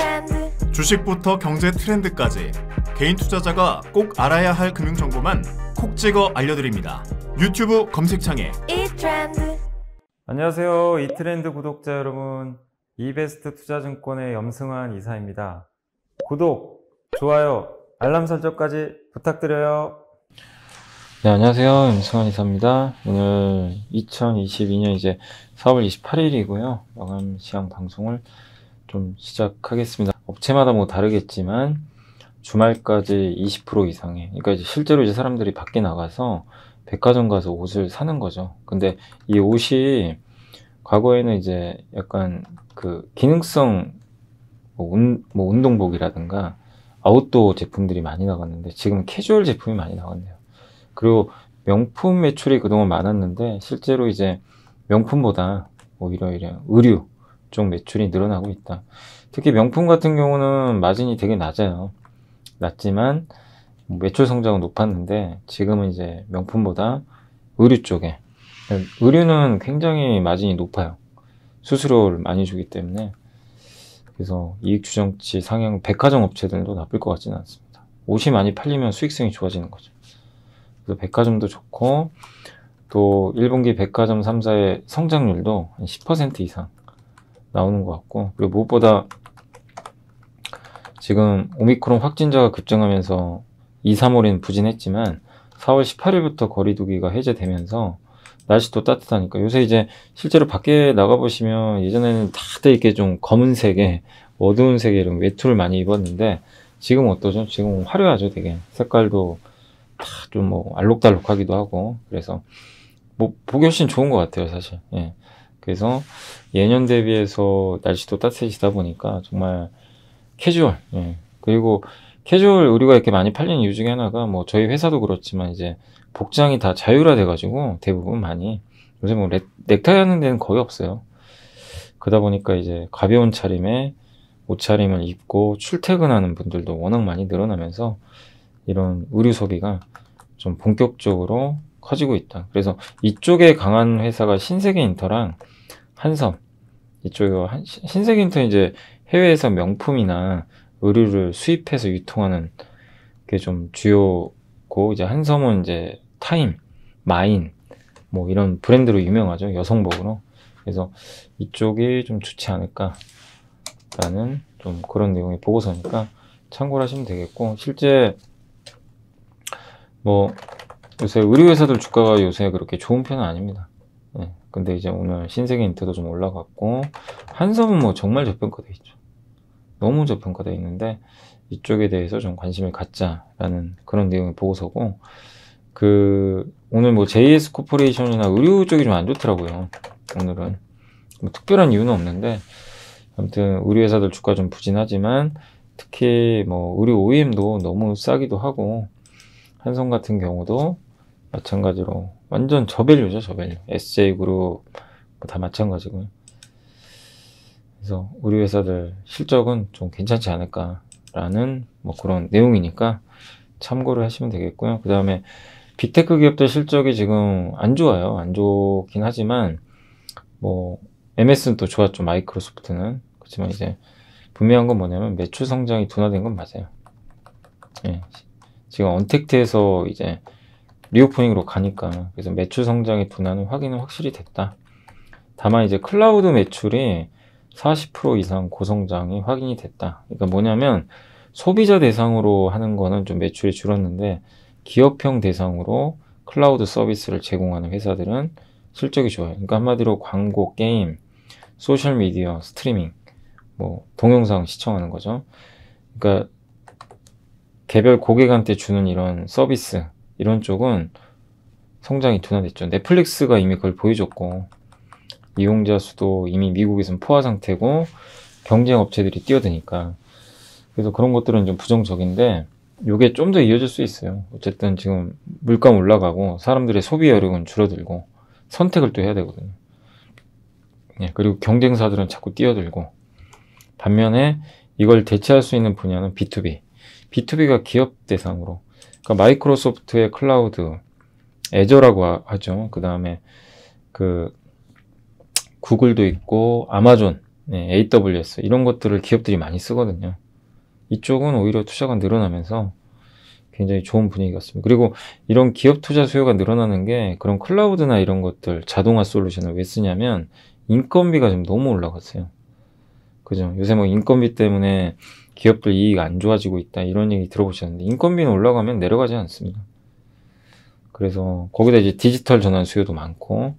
트렌드. 주식부터 경제 트렌드까지 개인 투자자가 꼭 알아야 할 금융 정보만 콕 찍어 알려드립니다. 유튜브 검색창에 이 트렌드. 안녕하세요. 이트렌드 구독자 여러분. 이베스트 투자증권의 염승환 이사입니다. 구독, 좋아요, 알람 설정까지 부탁드려요. 네, 안녕하세요. 임승환 이사입니다. 오늘 2022년 이제 4월 28일이고요. 마감 시황 방송을 좀 시작하겠습니다. 업체마다 뭐 다르겠지만 주말까지 20% 이상의, 그러니까 이제 실제로 이제 사람들이 밖에 나가서 백화점 가서 옷을 사는 거죠. 근데 이 옷이 과거에는 이제 약간 그 기능성 뭐, 운, 뭐 운동복이라든가 아웃도어 제품들이 많이 나갔는데 지금 캐주얼 제품이 많이 나왔네요. 그리고 명품 매출이 그동안 많았는데 실제로 이제 명품보다 오히려 이런 의류 쪽 매출이 늘어나고 있다. 특히 명품 같은 경우는 마진이 되게 낮아요. 낮지만 매출 성장은 높았는데 지금은 이제 명품보다 의류 쪽에 의류는 굉장히 마진이 높아요. 수수료를 많이 주기 때문에 그래서 이익 추정치 상향 백화점 업체들도 나쁠 것 같지는 않습니다. 옷이 많이 팔리면 수익성이 좋아지는 거죠. 그래서 백화점도 좋고 또 1분기 백화점 3사의 성장률도 한10% 이상 나오는 것 같고 그리고 무엇보다 지금 오미크론 확진자가 급증하면서 2, 3월에는 부진했지만 4월 18일부터 거리두기가 해제되면서 날씨도 따뜻하니까 요새 이제 실제로 밖에 나가보시면 예전에는 다들 이렇게 좀 검은색에 어두운 색의 이런 외투를 많이 입었는데 지금 어떠죠? 지금 화려하죠 되게 색깔도 다 좀 뭐 알록달록하기도 하고 그래서 뭐 보기 훨씬 좋은 것 같아요 사실 예. 그래서 예년 대비해서 날씨도 따뜻해지다 보니까 정말 캐주얼 예. 그리고 캐주얼 의류가 이렇게 많이 팔리는 이유 중에 하나가 뭐 저희 회사도 그렇지만 이제 복장이 다 자유화 돼가지고 대부분 많이 요새 뭐 넥, 넥타이 하는 데는 거의 없어요. 그러다 보니까 이제 가벼운 차림에 옷차림을 입고 출퇴근하는 분들도 워낙 많이 늘어나면서 이런 의류 소비가 좀 본격적으로 커지고 있다. 그래서 이쪽에 강한 회사가 신세계 인터랑 한섬 이쪽에 신세계 인터 이제 해외에서 명품이나 의류를 수입해서 유통하는 게좀 주요고 이제 한섬은 이제 타임, 마인 뭐 이런 브랜드로 유명하죠 여성복으로 그래서 이쪽이 좀 좋지 않을까라는 좀 그런 내용의 보고서니까 참고를 하시면 되겠고 실제 뭐 요새 의류 회사들 주가가 요새 그렇게 좋은 편은 아닙니다. 네. 근데 이제 오늘 신세계 인트도 좀 올라갔고 한섬은 뭐 정말 저평가돼 있죠. 너무 저평가돼 있는데 이쪽에 대해서 좀 관심을 갖자라는 그런 내용의 보고서고 그 오늘 뭐 JS 코퍼레이션이나 의류 쪽이 좀 안 좋더라고요. 오늘은 뭐 특별한 이유는 없는데 아무튼 의류 회사들 주가 좀 부진하지만 특히 뭐 의류 OEM도 너무 싸기도 하고 한성 같은 경우도 마찬가지로 완전 저밸류죠 저밸류. SJ그룹 뭐다 마찬가지고요. 그래서 우리 회사들 실적은 좀 괜찮지 않을까라는 뭐 그런 내용이니까 참고를 하시면 되겠고요. 그 다음에 big tech 기업들 실적이 지금 안 좋아요. 안 좋긴 하지만 뭐 MS는 또 좋았죠 마이크로소프트는. 그렇지만 이제 분명한 건 뭐냐면 매출 성장이 둔화된 건 맞아요. 예. 지금 untact에서 이제 reopening으로 가니까 그래서 매출 성장의 둔화는 확인은 확실히 됐다. 다만 이제 클라우드 매출이 40% 이상 고성장이 확인이 됐다. 그러니까 뭐냐면 소비자 대상으로 하는 거는 좀 매출이 줄었는데 기업형 대상으로 클라우드 서비스를 제공하는 회사들은 실적이 좋아요. 그러니까 한마디로 광고, 게임, 소셜 미디어, 스트리밍, 뭐 동영상 시청하는 거죠. 그러니까 개별 고객한테 주는 이런 서비스 이런 쪽은 성장이 둔화됐죠. 넷플릭스가 이미 그걸 보여줬고 이용자 수도 이미 미국에선 포화 상태고 경쟁 업체들이 뛰어드니까 그래서 그런 것들은 좀 부정적인데 이게 좀 더 이어질 수 있어요. 어쨌든 지금 물가 올라가고 사람들의 소비 여력은 줄어들고 선택을 또 해야 되거든요. 예, 그리고 경쟁사들은 자꾸 뛰어들고 반면에 이걸 대체할 수 있는 분야는 B2B B2B가 기업 대상으로 그러니까 마이크로소프트의 클라우드 애저라고 하죠. 그 다음에 그 구글도 있고 아마존 네, AWS 이런 것들을 기업들이 많이 쓰거든요. 이쪽은 오히려 투자가 늘어나면서 굉장히 좋은 분위기 같습니다. 그리고 이런 기업 투자 수요가 늘어나는 게 그런 클라우드나 이런 것들 자동화 솔루션을 왜 쓰냐면 인건비가 지금 너무 올라갔어요. 그죠? 요새 뭐 인건비 때문에 기업들 이익 안 좋아지고 있다 이런 얘기 들어보셨는데 인건비는 올라가면 내려가지 않습니다. 그래서 거기다 이제 디지털 전환 수요도 많고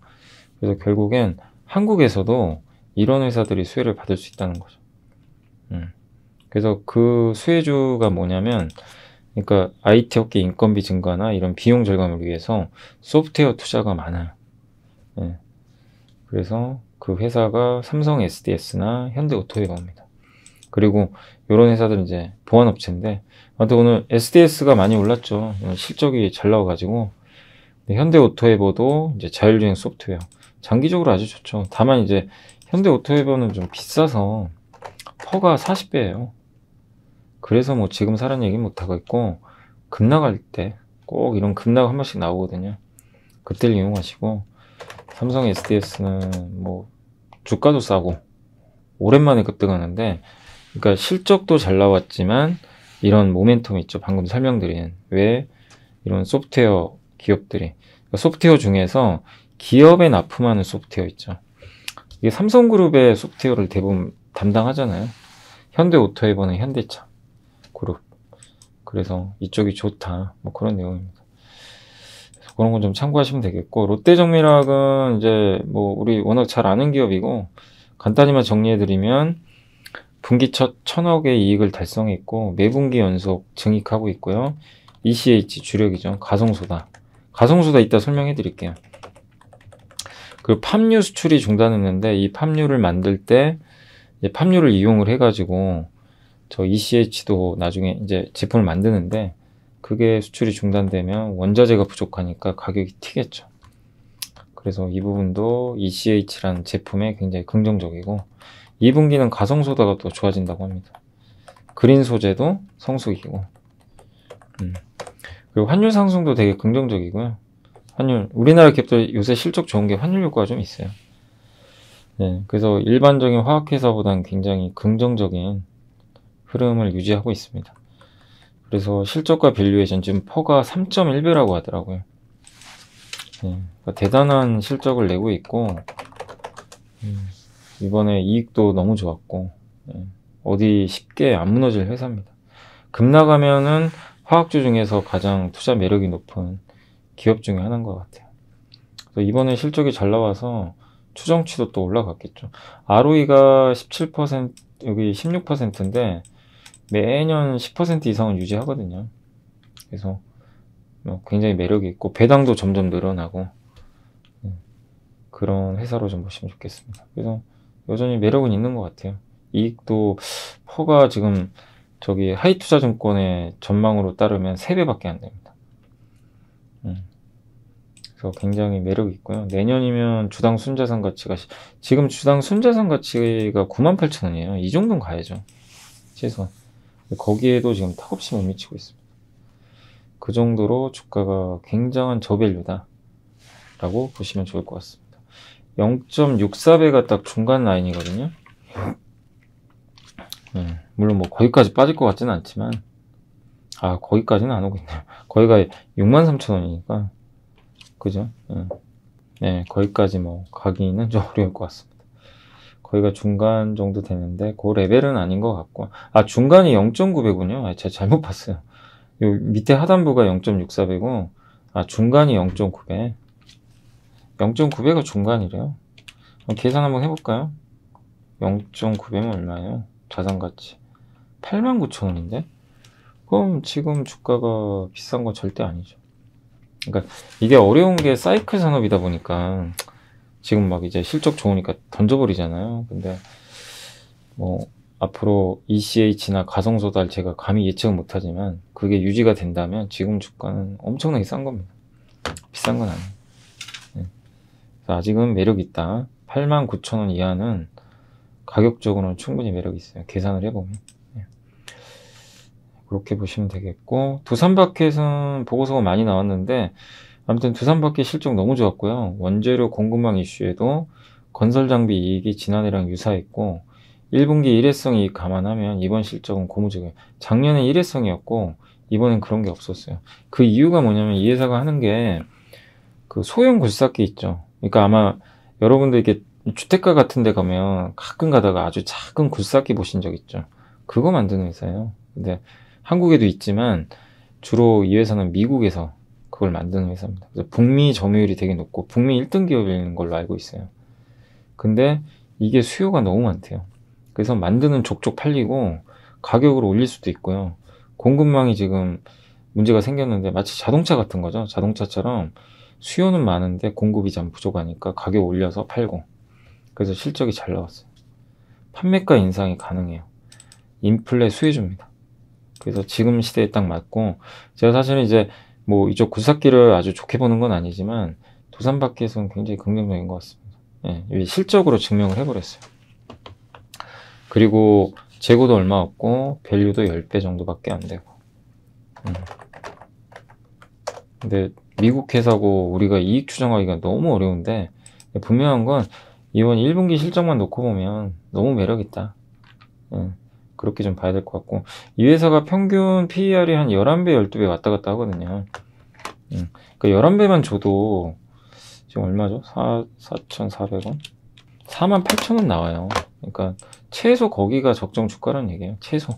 그래서 결국엔 한국에서도 이런 회사들이 수혜를 받을 수 있다는 거죠. 음. 그래서 그 수혜주가 뭐냐면 그러니까 IT 업계 인건비 증가나 이런 비용 절감을 위해서 소프트웨어 투자가 많아요. 네. 그래서 그 회사가 삼성 SDS나 현대 오토웨어입니다. 그리고 이런 회사들은 이제 보안업체인데, 아무튼 오늘 SDS가 많이 올랐죠. 실적이 잘 나와가지고, 현대 오토에버도 이제 자율주행 소프트웨어. 장기적으로 아주 좋죠. 다만 이제 현대 오토에버는 좀 비싸서 PER가 40배예요. 그래서 뭐 지금 사는 얘기 못 하고 있고 급락할 때 꼭 이런 급락 한 번씩 나오거든요. 그때를 이용하시고 삼성 SDS는 뭐 주가도 싸고 오랜만에 급등하는데 그러니까 실적도 잘 나왔지만 이런 모멘텀 있죠. 방금 설명드린 왜 이런 소프트웨어 기업들이 그러니까 소프트웨어 중에서 기업에 납품하는 소프트웨어 있죠. 이게 삼성그룹의 소프트웨어를 대부분 담당하잖아요. 현대오토에버는 현대차 그룹. 그래서 이쪽이 좋다. 뭐 그런 내용입니다. 그런 건 좀 참고하시면 되겠고 롯데정밀학은 이제 뭐 우리 워낙 잘 아는 기업이고 간단히만 정리해드리면 분기 첫 천억의 이익을 달성했고 매분기 연속 증익하고 있고요. ECH 주력이죠. 가성소다. 가성소다 이따 설명해 드릴게요. 그 팜유 수출이 중단했는데 이 팜유를 만들 때 팜유를 이용을 해가지고 저 ECH도 나중에 이제 제품을 만드는데 그게 수출이 중단되면 원자재가 부족하니까 가격이 튀겠죠. 그래서 이 부분도 ECH라는 제품에 굉장히 긍정적이고 2분기는 가성소다가 또 좋아진다고 합니다. 그린 소재도 성수기고 음. 그리고 환율 상승도 되게 긍정적이고요. 환율 우리나라 기업들 요새 실적 좋은 게 환율 효과가 좀 있어요. 네, 그래서 일반적인 화학회사보다는 굉장히 긍정적인 흐름을 유지하고 있습니다. 그래서 실적과 valuation 지금 PER가 3.1배라고 하더라고요. 네, 그러니까 대단한 실적을 내고 있고 음, 이번에 이익도 너무 좋았고 네, 어디 쉽게 안 무너질 회사입니다. 급나가면은 화학주 중에서 가장 투자 매력이 높은 기업 중에 하나인 것 같아요. 이번에 실적이 잘 나와서 추정치도 또 올라갔겠죠. ROE가 17% 여기 16%인데 매년 10% 이상은 유지하거든요. 그래서 뭐 굉장히 매력이 있고 배당도 점점 늘어나고 네, 그런 회사로 좀 보시면 좋겠습니다. 그래서 여전히 매력은 있는 것 같아요. 이익도 퍼가 지금 저기 하이투자증권의 전망으로 따르면 3배밖에 안 됩니다. 음. 그래서 굉장히 매력이 있고요. 내년이면 주당 순자산 가치가 지금 주당 순자산 가치가 98,000원이에요. 이 정도는 가야죠. 최소한. 거기에도 지금 턱없이 못 미치고 있습니다. 그 정도로 주가가 굉장한 저밸류다. 라고 보시면 좋을 것 같습니다. 0.64배가 딱 중간 라인이거든요. 네, 물론 뭐 거기까지 빠질 것 같지는 않지만, 아, 거기까지는 안 오고 있네요. 거기가 63,000원이니까, 그죠? 네. 네, 거기까지 뭐 가기는 좀 어려울 것 같습니다. 거기가 중간 정도 되는데 그 레벨은 아닌 것 같고 아 중간이 0.9배군요. 아, 제가 잘못 봤어요. 요 밑에 하단부가 0.64배고 아 중간이 0.9배 0.9배가 중간이래요. 계산 한번 해볼까요? 0.9배면 얼마예요? 자산가치 89,000원인데? 그럼 지금 주가가 비싼 건 절대 아니죠. 그러니까 이게 어려운 게 사이클 산업이다 보니까 지금 막 이제 실적 좋으니까 던져버리잖아요. 근데 뭐 앞으로 ECH나 가성소달 제가 감히 예측은 못하지만 그게 유지가 된다면 지금 주가는 엄청나게 싼 겁니다. 비싼 건 아니에요. 네. 아직은 매력 있다. 89,000원 이하는 가격적으로는 충분히 매력이 있어요. 계산을 해보면. 네. 그렇게 보시면 되겠고 두산바켓은 보고서가 많이 나왔는데 아무튼 두산바퀴 실적 너무 좋았고요. 원재료 공급망 이슈에도 건설 장비 이익이 지난해랑 유사했고 1분기 일회성 이익 감안하면 이번 실적은 고무적이에요. 작년에 일회성이었고 이번엔 그런 게 없었어요. 그 이유가 뭐냐면 이 회사가 하는 게 그 소형 굴삭기 있죠. 그러니까 아마 여러분들 이렇게 주택가 같은 데 가면 가끔 가다가 아주 작은 굴삭기 보신 적 있죠. 그거 만드는 회사예요. 근데 한국에도 있지만 주로 이 회사는 미국에서 그걸 만드는 회사입니다. 그래서 북미 점유율이 되게 높고 북미 1등 기업인 걸로 알고 있어요. 근데 이게 수요가 너무 많대요. 그래서 만드는 족족 팔리고 가격을 올릴 수도 있고요. 공급망이 지금 문제가 생겼는데 마치 자동차 같은 거죠. 자동차처럼 수요는 많은데 공급이 좀 부족하니까 가격 올려서 팔고 그래서 실적이 잘 나왔어요. 판매가 인상이 가능해요. 인플레 수혜주입니다. 그래서 지금 시대에 딱 맞고 제가 사실은 이제 뭐 이쪽 굴삭기를 아주 좋게 보는 건 아니지만 도산 밖에서는 굉장히 긍정적인 것 같습니다. 예, 실적으로 증명을 해버렸어요. 그리고 재고도 얼마 없고 밸류도 10배 정도밖에 안 되고 음. 근데 미국 회사고 우리가 이익 추정하기가 너무 어려운데 분명한 건 이번 1분기 실적만 놓고 보면 너무 매력있다. 음. 그렇게 좀 봐야 될 것 같고 이 회사가 평균 PER이 한 11배, 12배 왔다 갔다 하거든요. 음. 그러니까 11배만 줘도 지금 얼마죠? 4, 4,400원? 48,000원 나와요. 그러니까 최소 거기가 적정 주가라는 얘기예요. 최소.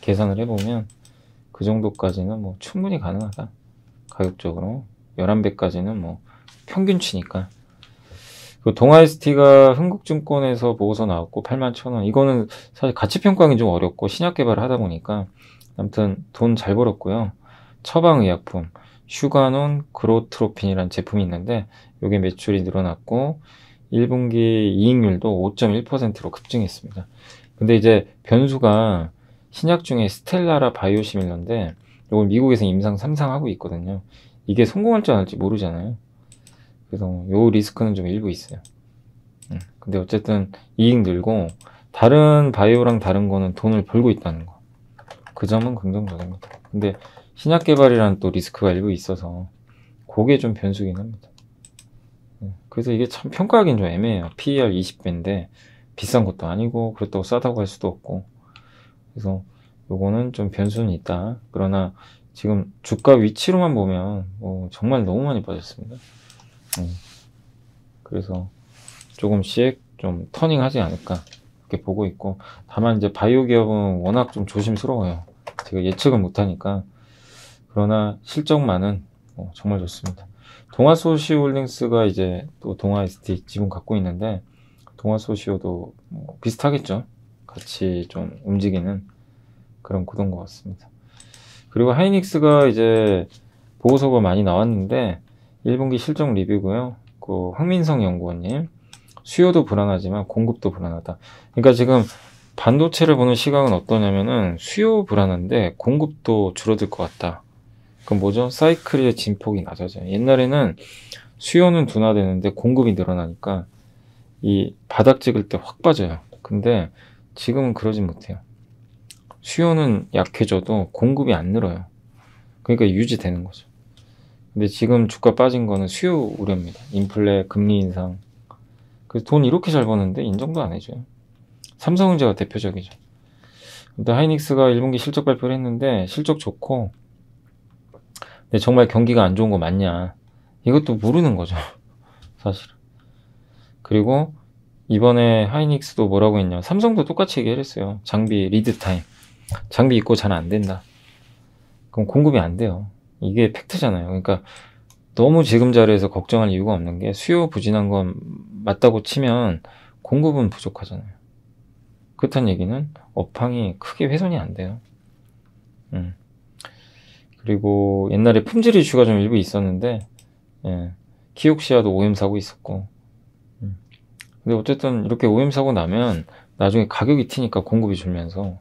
계산을 해보면 그 정도까지는 뭐 충분히 가능하다. 가격적으로. 11배까지는 뭐 평균치니까. 그 동아ST가 흥국증권에서 보고서 나왔고 8만 천원 이거는 사실 가치평가하기 좀 어렵고 신약 개발을 하다 보니까 아무튼 돈 잘 벌었고요. 처방의약품 슈가논 그로트로핀이라는 제품이 있는데 이게 매출이 늘어났고 1분기 이익률도 5.1%로 급증했습니다. 근데 이제 변수가 신약 중에 스텔라라 바이오시밀러인데 이걸 미국에서 임상 3상 하고 있거든요. 이게 성공할지 안 할지 모르잖아요. 그래서 요 리스크는 좀 일부 있어요. 음, 근데 어쨌든 이익 늘고 다른 바이오랑 다른 거는 돈을 벌고 있다는 거. 그 점은 긍정적입니다. 근데 신약 개발이라는 또 리스크가 일부 있어서 그게 좀 변수긴 합니다. 그래서 이게 참 평가하기는 좀 애매해요. PER 20배인데 비싼 것도 아니고 그렇다고 싸다고 할 수도 없고 그래서 요거는 좀 변수는 있다. 그러나 지금 주가 위치로만 보면 뭐 정말 너무 많이 빠졌습니다. 음. 그래서 조금씩 좀 터닝하지 않을까 이렇게 보고 있고 다만 이제 바이오 기업은 워낙 좀 조심스러워요. 제가 예측을 못하니까 그러나 실적만은 뭐 정말 좋습니다. 동아소시홀딩스가 이제 또 동아ST 지분 갖고 있는데 동아소시오도 뭐 비슷하겠죠. 같이 좀 움직이는 그런 구도인 것 같습니다. 그리고 하이닉스가 이제 보고서가 많이 나왔는데 1분기 실적 리뷰고요. 그 황민성 연구원님 수요도 불안하지만 공급도 불안하다. 그러니까 지금 반도체를 보는 시각은 어떠냐면은 수요 불안한데 공급도 줄어들 것 같다. 그럼 뭐죠? 사이클의 진폭이 낮아져요. 옛날에는 수요는 둔화되는데 공급이 늘어나니까 이 바닥 찍을 때 확 빠져요. 근데 지금은 그러진 못해요. 수요는 약해져도 공급이 안 늘어요. 그러니까 유지되는 거죠. 근데 지금 주가 빠진 거는 수요 우려입니다. 인플레, 금리 인상. 그래서 돈 이렇게 잘 버는데 인정도 안 해줘요. 삼성전자가 대표적이죠. 근데 하이닉스가 1분기 실적 발표를 했는데 실적 좋고 근데 정말 경기가 안 좋은 거 맞냐. 이것도 모르는 거죠. 사실은. 그리고 이번에 하이닉스도 뭐라고 했냐. 삼성도 똑같이 얘기를 했어요. 장비 lead time. 장비 입고 잘 안 된다. 그럼 공급이 안 돼요. 이게 팩트잖아요. 그러니까 너무 지금 자리에서 걱정할 이유가 없는 게 수요 부진한 건 맞다고 치면 공급은 부족하잖아요. 그렇다는 얘기는 업황이 크게 훼손이 안 돼요. 음. 그리고 옛날에 품질 이슈가 좀 일부 있었는데 예, 키옥시아도 오염 사고 있었고 음. 근데 어쨌든 이렇게 오염 사고 나면 나중에 가격이 튀니까 공급이 줄면서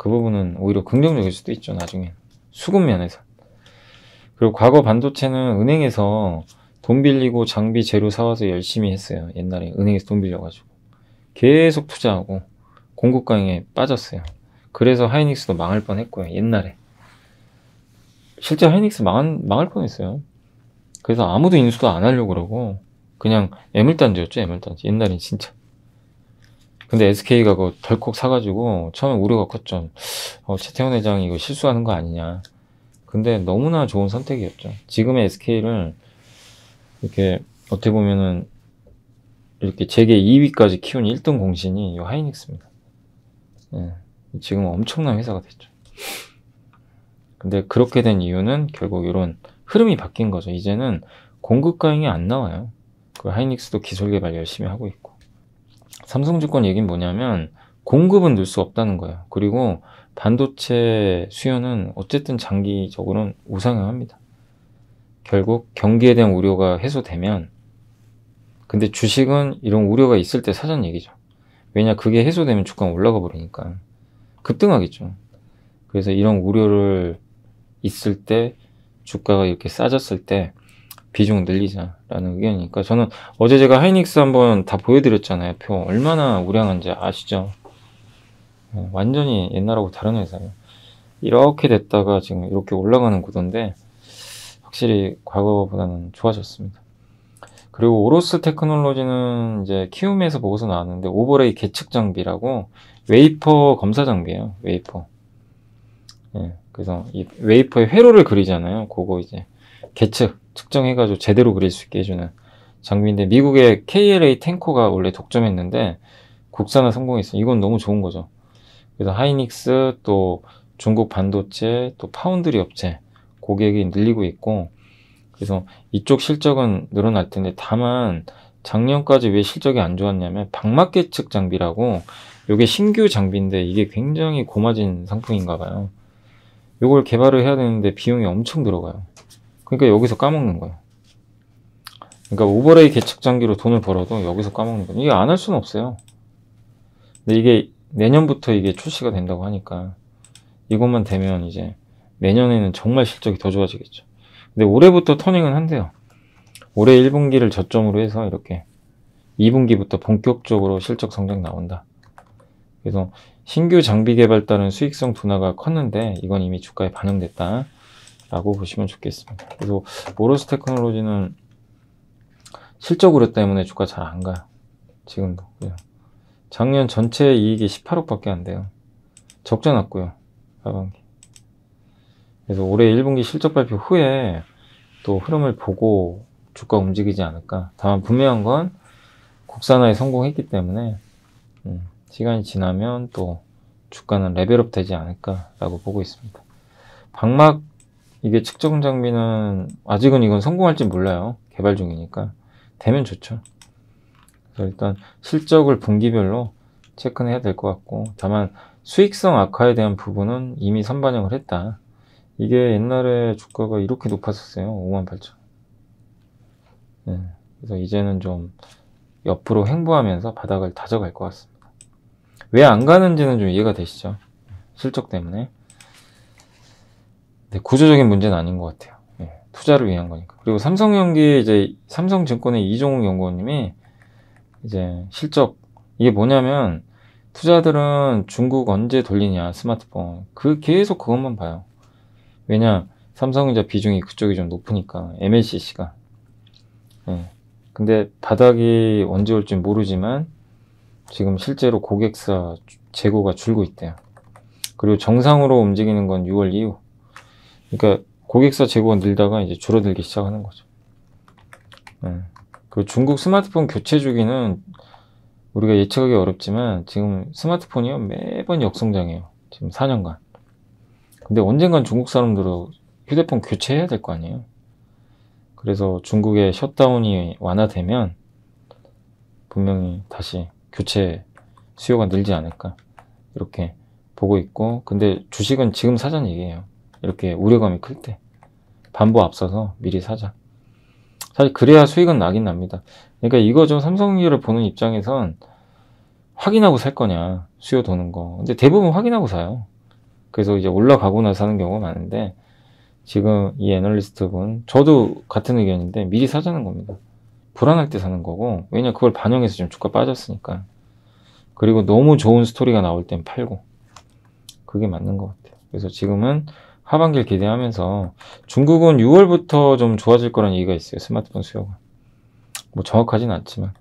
그 부분은 오히려 긍정적일 수도 있죠 나중에. 수급 면에서. 그리고 과거 반도체는 은행에서 돈 빌리고 장비 재료 사와서 열심히 했어요. 옛날에 은행에서 돈 빌려가지고. 계속 투자하고 공급 강에 빠졌어요. 그래서 하이닉스도 망할 뻔 했고요 옛날에. 실제 하이닉스 망한, 망할 뻔 했어요. 그래서 아무도 인수도 안 하려고 그러고 그냥 애물단지였죠 애물단지. 옛날엔 진짜 근데 SK가 그거 덜컥 사가지고 처음에 우려가 컸죠. 어, 최태원 회장이 이거 실수하는 거 아니냐. 근데 너무나 좋은 선택이었죠. 지금의 SK를 이렇게 어떻게 보면은 이렇게 재계 2위까지 키운 1등 공신이 이 하이닉스입니다. 예, 지금 엄청난 회사가 됐죠. 근데 그렇게 된 이유는 결국 이런 흐름이 바뀐 거죠. 이제는 공급 가행이 안 나와요. 그 하이닉스도 기술 개발 열심히 하고 있고. 삼성증권 얘기는 뭐냐면 공급은 늘 수 없다는 거예요. 그리고 반도체 수요는 어쨌든 장기적으로는 우상향합니다. 결국 경기에 대한 우려가 해소되면 근데 주식은 이런 우려가 있을 때 사전 얘기죠. 왜냐 그게 해소되면 주가가 올라가 버리니까 급등하겠죠. 그래서 이런 우려를 있을 때 주가가 이렇게 싸졌을 때 비중을 늘리자라는 의견이니까 저는 어제 제가 하이닉스 한번 다 보여드렸잖아요. 표 얼마나 우량한지 아시죠? 네, 완전히 옛날하고 다른 회사예요. 이렇게 됐다가 지금 이렇게 올라가는 구도인데 확실히 과거보다는 좋아졌습니다. 그리고 오로스 테크놀로지는 이제 키움에서 보고서 나왔는데 overlay 계측 장비라고 웨이퍼 검사 장비예요. 웨이퍼. 예, 그래서 이 웨이퍼의 회로를 그리잖아요. 그거 이제 계측 측정해가지고 제대로 그릴 수 있게 해주는 장비인데 미국의 KLA 탱커가 원래 독점했는데 국산화 성공했어요. 이건 너무 좋은 거죠. 그래서 하이닉스 또 중국 반도체 또 파운드리 업체 고객이 늘리고 있고 그래서 이쪽 실적은 늘어날 텐데 다만 작년까지 왜 실적이 안 좋았냐면 방막계 측 장비라고 이게 신규 장비인데 이게 굉장히 고마진 상품인가 봐요. 이걸 개발을 해야 되는데 비용이 엄청 들어가요. 그러니까 여기서 까먹는 거예요. 그러니까 오버레이 계측 장비로 돈을 벌어도 여기서 까먹는 거예요. 이게 안 할 수는 없어요. 근데 이게 내년부터 이게 출시가 된다고 하니까 이것만 되면 이제 내년에는 정말 실적이 더 좋아지겠죠. 근데 올해부터 터닝은 한대요. 올해 1분기를 저점으로 해서 이렇게 2분기부터 본격적으로 실적 성장 나온다. 그래서 신규 장비 개발 따른 수익성 둔화가 컸는데 이건 이미 주가에 반영됐다. 라고 보시면 좋겠습니다. 그래서 모로스 테크놀로지는 실적 우려 때문에 주가 잘 안 가요. 지금도. 작년 전체 이익이 18억밖에 안 돼요. 적자 났고요. 하반기. 그래서 올해 1분기 실적 발표 후에 또 흐름을 보고 주가 움직이지 않을까. 다만 분명한 건 국산화에 성공했기 때문에 음, 시간이 지나면 또 주가는 레벨업 되지 않을까라고 보고 있습니다. 방막 이게 측정 장비는 아직은 이건 성공할지 몰라요. 개발 중이니까 되면 좋죠. 그래서 일단 실적을 분기별로 체크는 해야 될 것 같고 다만 수익성 악화에 대한 부분은 이미 선반영을 했다. 이게 옛날에 주가가 이렇게 높았었어요. 5만 8천. 네. 그래서 이제는 좀 옆으로 횡보하면서 바닥을 다져갈 것 같습니다. 왜 안 가는지는 좀 이해가 되시죠? 실적 때문에. 네, 구조적인 문제는 아닌 것 같아요. 네, 투자를 위한 거니까. 그리고 삼성연기 이제 삼성증권의 이종욱 연구원님이 이제 실적 이게 뭐냐면 투자들은 중국 언제 돌리냐 스마트폰 그 계속 그것만 봐요. 왜냐 삼성전자 비중이 그쪽이 좀 높으니까 MLCC가. 네. 근데 바닥이 언제 올지 모르지만 지금 실제로 고객사 재고가 줄고 있대요. 그리고 정상으로 움직이는 건 6월 이후. 그러니까 고객사 재고가 늘다가 이제 줄어들기 시작하는 거죠. 네. 그 중국 스마트폰 교체 주기는 우리가 예측하기 어렵지만 지금 스마트폰이요 매번 역성장해요. 지금 4년간. 근데 언젠간 중국 사람들은 휴대폰 교체해야 될 거 아니에요. 그래서 중국의 셧다운이 완화되면 분명히 다시 교체 수요가 늘지 않을까 이렇게 보고 있고 근데 주식은 지금 사전 얘기예요. 이렇게 우려감이 클 때 반보 앞서서 미리 사자. 사실 그래야 수익은 나긴 납니다. 그러니까 이거죠. 삼성전자를 보는 입장에선 확인하고 살 거냐 수요 도는 거. 근데 대부분 확인하고 사요. 그래서 이제 올라가고 나서 사는 경우가 많은데 지금 이 애널리스트 분 저도 같은 의견인데 미리 사자는 겁니다. 불안할 때 사는 거고 왜냐 그걸 반영해서 지금 주가 빠졌으니까. 그리고 너무 좋은 스토리가 나올 땐 팔고 그게 맞는 것 같아요. 그래서 지금은 하반기를 기대하면서 중국은 6월부터 좀 좋아질 거라는 얘기가 있어요. 스마트폰 수요가. 뭐 정확하진 않지만.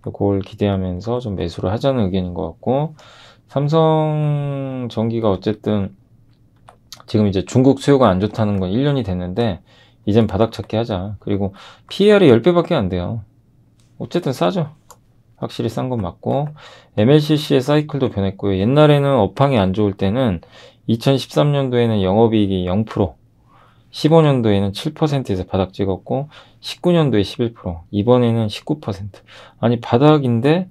그걸 기대하면서 좀 매수를 하자는 의견인 것 같고 삼성 전기가 어쨌든 지금 이제 중국 수요가 안 좋다는 건 1년이 됐는데 이젠 바닥 찾기 하자. 그리고 PER이 10배밖에 안 돼요. 어쨌든 싸죠. 확실히 싼 건 맞고 MLCC의 사이클도 변했고요. 옛날에는 업황이 안 좋을 때는 2013년도에는 영업이익이 0%, 15년도에는 7%에서 바닥 찍었고 19년도에 11%, 이번에는 19%. 아니 바닥인데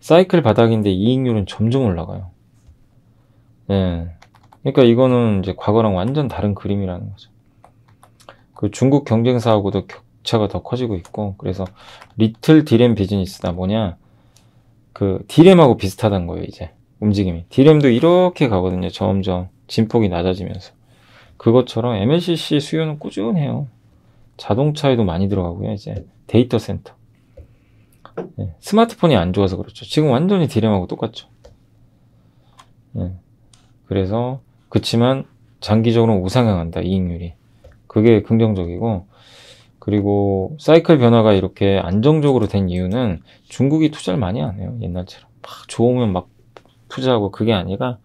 사이클 바닥인데 이익률은 점점 올라가요. 예. 그러니까 이거는 이제 과거랑 완전 다른 그림이라는 거죠. 그 중국 경쟁사하고도 격차가 더 커지고 있고 그래서 리틀 디램 비즈니스다 뭐냐 그 디램하고 비슷하다는 거예요 이제 움직임이. 디램도 이렇게 가거든요. 점점 진폭이 낮아지면서. 그것처럼 MLCC 수요는 꾸준해요. 자동차에도 많이 들어가고요 이제. 데이터 센터. 네, 스마트폰이 안 좋아서 그렇죠. 지금 완전히 디램하고 똑같죠. 네, 그래서 그치만 장기적으로 우상향한다 이익률이. 그게 긍정적이고 그리고 사이클 변화가 이렇게 안정적으로 된 이유는 중국이 투자를 많이 안 해요. 옛날처럼. 막 좋으면 막 투자하고 그게 아니라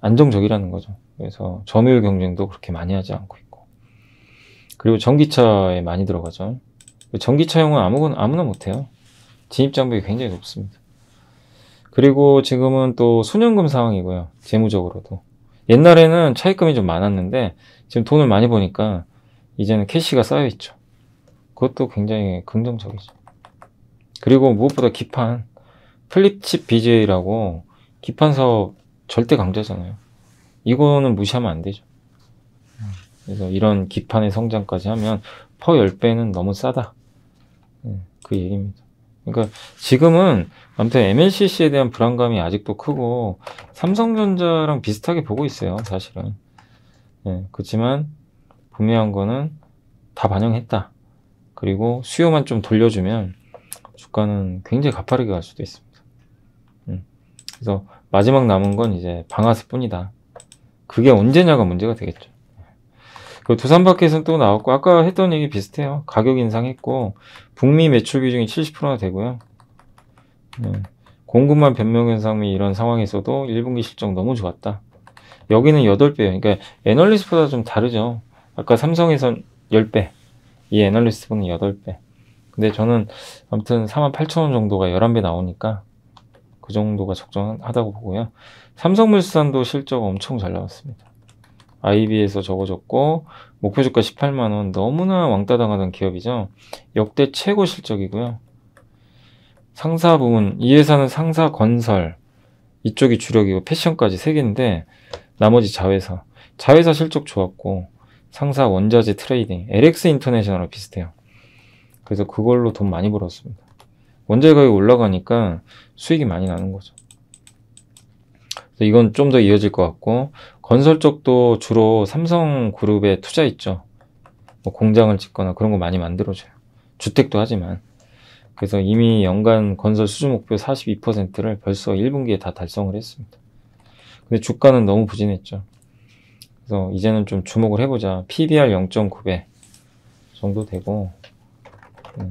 안정적이라는 거죠. 그래서 점유율 경쟁도 그렇게 많이 하지 않고 있고. 그리고 전기차에 많이 들어가죠. 전기차용은 아무거나, 아무나 못해요. 진입 장벽이 굉장히 높습니다. 그리고 지금은 또 수년금 상황이고요. 재무적으로도. 옛날에는 차입금이 좀 많았는데 지금 돈을 많이 버니까 이제는 캐시가 쌓여 있죠. 그것도 굉장히 긍정적이죠. 그리고 무엇보다 기판, 플립칩 BJ라고 기판 사업 절대 강자잖아요. 이거는 무시하면 안 되죠. 그래서 이런 기판의 성장까지 하면 퍼 10배는 너무 싸다. 네, 그 얘기입니다. 그러니까 지금은 아무튼 MLCC에 대한 불안감이 아직도 크고 삼성전자랑 비슷하게 보고 있어요, 사실은. 네, 그렇지만 분명한 거는 다 반영했다. 그리고 수요만 좀 돌려주면 주가는 굉장히 가파르게 갈 수도 있습니다. 음. 그래서 마지막 남은 건 이제 방아쇠 뿐이다. 그게 언제냐가 문제가 되겠죠. 그 두산바켓은 또 나왔고 아까 했던 얘기 비슷해요. 가격 인상했고 북미 매출 비중이 70%나 되고요. 네. 공급만 변명 현상 및 이런 상황에서도 1분기 실적 너무 좋았다. 여기는 8배예요. 그러니까 애널리스트보다 좀 다르죠. 아까 삼성에선 10배, 이 애널리스트는 8배. 근데 저는 아무튼 48,000원 정도가 11배 나오니까 그 정도가 적정하다고 보고요. 삼성물산도 실적 엄청 잘 나왔습니다. IB에서 적어졌고 목표 주가 18만 원 너무나 왕따 당하던 기업이죠. 역대 최고 실적이고요. 상사 부문 이 회사는 상사 건설 이쪽이 주력이고 패션까지 세 개인데 나머지 자회사 자회사 실적 좋았고 상사 원자재 trading, LX 인터내셔널 비슷해요. 그래서 그걸로 돈 많이 벌었습니다. 원자재 가격이 올라가니까 수익이 많이 나는 거죠. 이건 좀 더 이어질 것 같고 건설 쪽도 주로 삼성그룹에 투자 있죠. 뭐 공장을 짓거나 그런 거 많이 만들어줘요. 주택도 하지만 그래서 이미 연간 건설 수주 목표 42%를 벌써 1분기에 다 달성을 했습니다. 근데 주가는 너무 부진했죠. 그래서 이제는 좀 주목을 해보자. PBR 0.9배 정도 되고, 음,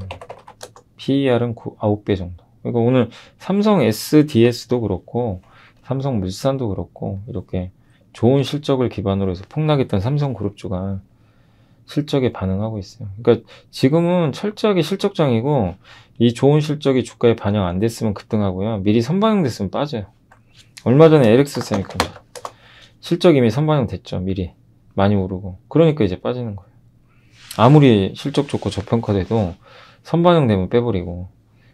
PER은 9, 9배 정도. 그러니까 오늘 삼성 SDS도 그렇고, 삼성 물산도 그렇고, 이렇게 좋은 실적을 기반으로 해서 폭락했던 삼성 그룹주가 실적에 반응하고 있어요. 그러니까 지금은 철저하게 실적장이고, 이 좋은 실적이 주가에 반영 안 됐으면 급등하고요. 미리 선반영됐으면 빠져요. 얼마 전에 LX 세미콘 실적 이미 선반영 됐죠. 미리. 많이 오르고. 그러니까 이제 빠지는 거예요. 아무리 실적 좋고 저평가돼도 선반영 되면 빼버리고.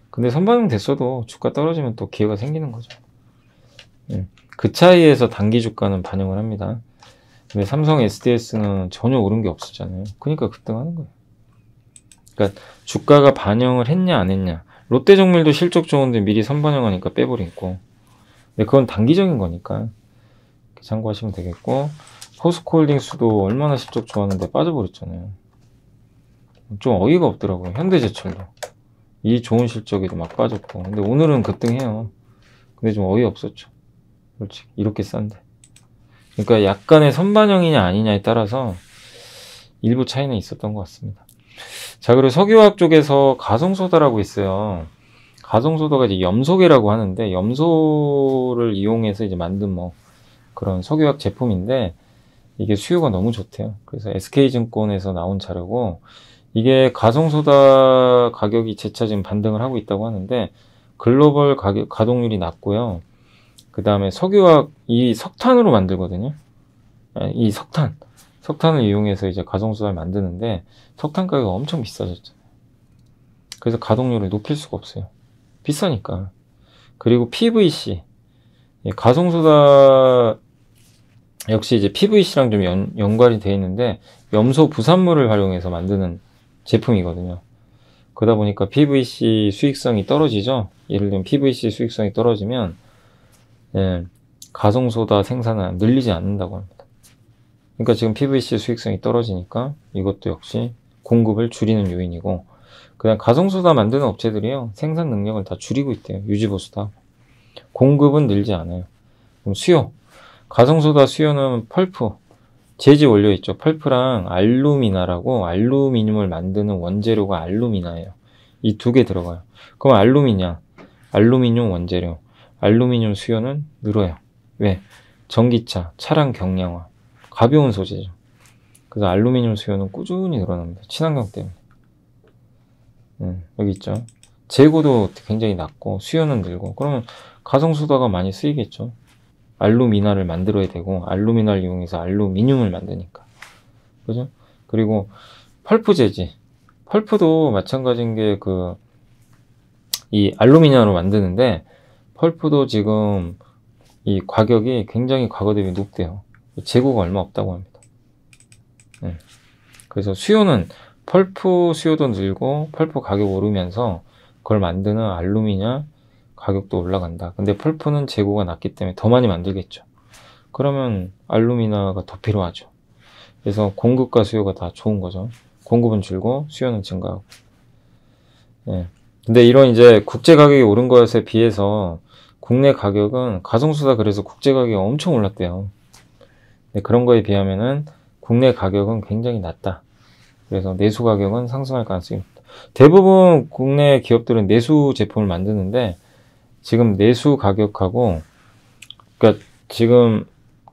근데 선반영 됐어도 주가 떨어지면 또 기회가 생기는 거죠. 네. 그 차이에서 단기 주가는 반영을 합니다. 근데 삼성 SDS는 전혀 오른 게 없었잖아요. 그러니까 급등하는 거예요. 그러니까 주가가 반영을 했냐 안 했냐. 롯데정밀도 실적 좋은데 미리 선반영하니까 빼버리고. 근데 그건 단기적인 거니까. 참고하시면 되겠고 포스코홀딩스도 얼마나 실적 좋았는데 빠져버렸잖아요. 좀 어이가 없더라고요. 현대제철도. 이 좋은 실적에도 막 빠졌고. 근데 오늘은 급등해요. 근데 좀 어이없었죠. 솔직히. 이렇게 싼데. 그러니까 약간의 선반영이냐 아니냐에 따라서 일부 차이는 있었던 것 같습니다. 자, 그리고 석유화학 쪽에서 가성소다라고 있어요. 가성소다가 이제 염소계라고 하는데 염소를 이용해서 이제 만든 뭐 그런 석유화학 제품인데 이게 수요가 너무 좋대요. 그래서 SK증권에서 나온 자료고 이게 가성소다 가격이 재차 지금 반등을 하고 있다고 하는데 글로벌 가격 가동률이 낮고요. 그 다음에 석유화학 이 석탄으로 만들거든요. 아, 이 석탄 석탄을 이용해서 이제 가성소다를 만드는데 석탄 가격이 엄청 비싸졌잖아요. 그래서 가동률을 높일 수가 없어요. 비싸니까. 그리고 PVC. 예, 가성소다 역시 이제 PVC랑 좀 연, 연관이 되어 있는데 염소 부산물을 활용해서 만드는 제품이거든요. 그러다 보니까 PVC 수익성이 떨어지죠. 예를 들면 PVC 수익성이 떨어지면 예, 가성소다 생산은 늘리지 않는다고 합니다. 그러니까 지금 PVC 수익성이 떨어지니까 이것도 역시 공급을 줄이는 요인이고 그냥 가성소다 만드는 업체들이요 생산 능력을 다 줄이고 있대요 유지보수다 공급은 늘지 않아요 그럼 수요 가성소다 수요는 펄프 재지 원료 있죠. 펄프랑 알루미나라고 알루미늄을 만드는 원재료가 알루미나예요. 이 두 개 들어가요. 그럼 알루미냐? 알루미늄 원재료. 알루미늄 수요는 늘어요. 왜? 전기차 차량 경량화. 가벼운 소재죠. 그래서 알루미늄 수요는 꾸준히 늘어납니다. 친환경 때문에. 음, 여기 있죠. 재고도 굉장히 낮고 수요는 늘고. 그러면 가성소다가 많이 쓰이겠죠. 알루미나를 만들어야 되고 알루미나를 이용해서 알루미늄을 만드니까 그죠? 그리고 펄프 재지 펄프도 마찬가지인 게 그 이 알루미늄으로 만드는데 펄프도 지금 이 가격이 굉장히 과거 대비 높대요. 재고가 얼마 없다고 합니다. 네. 그래서 수요는 펄프 수요도 늘고 펄프 가격 오르면서 그걸 만드는 알루미늄 가격도 올라간다. 근데 펄프는 재고가 낮기 때문에 더 많이 만들겠죠. 그러면 알루미나가 더 필요하죠. 그래서 공급과 수요가 다 좋은 거죠. 공급은 줄고 수요는 증가하고. 예. 근데 이런 이제 국제 가격이 오른 것에 비해서 국내 가격은 가성수다 그래서 국제 가격이 엄청 올랐대요. 그런 거에 비하면은 국내 가격은 굉장히 낮다. 그래서 내수 가격은 상승할 가능성이 있다. 대부분 국내 기업들은 내수 제품을 만드는데 지금 내수 가격하고 그러니까 지금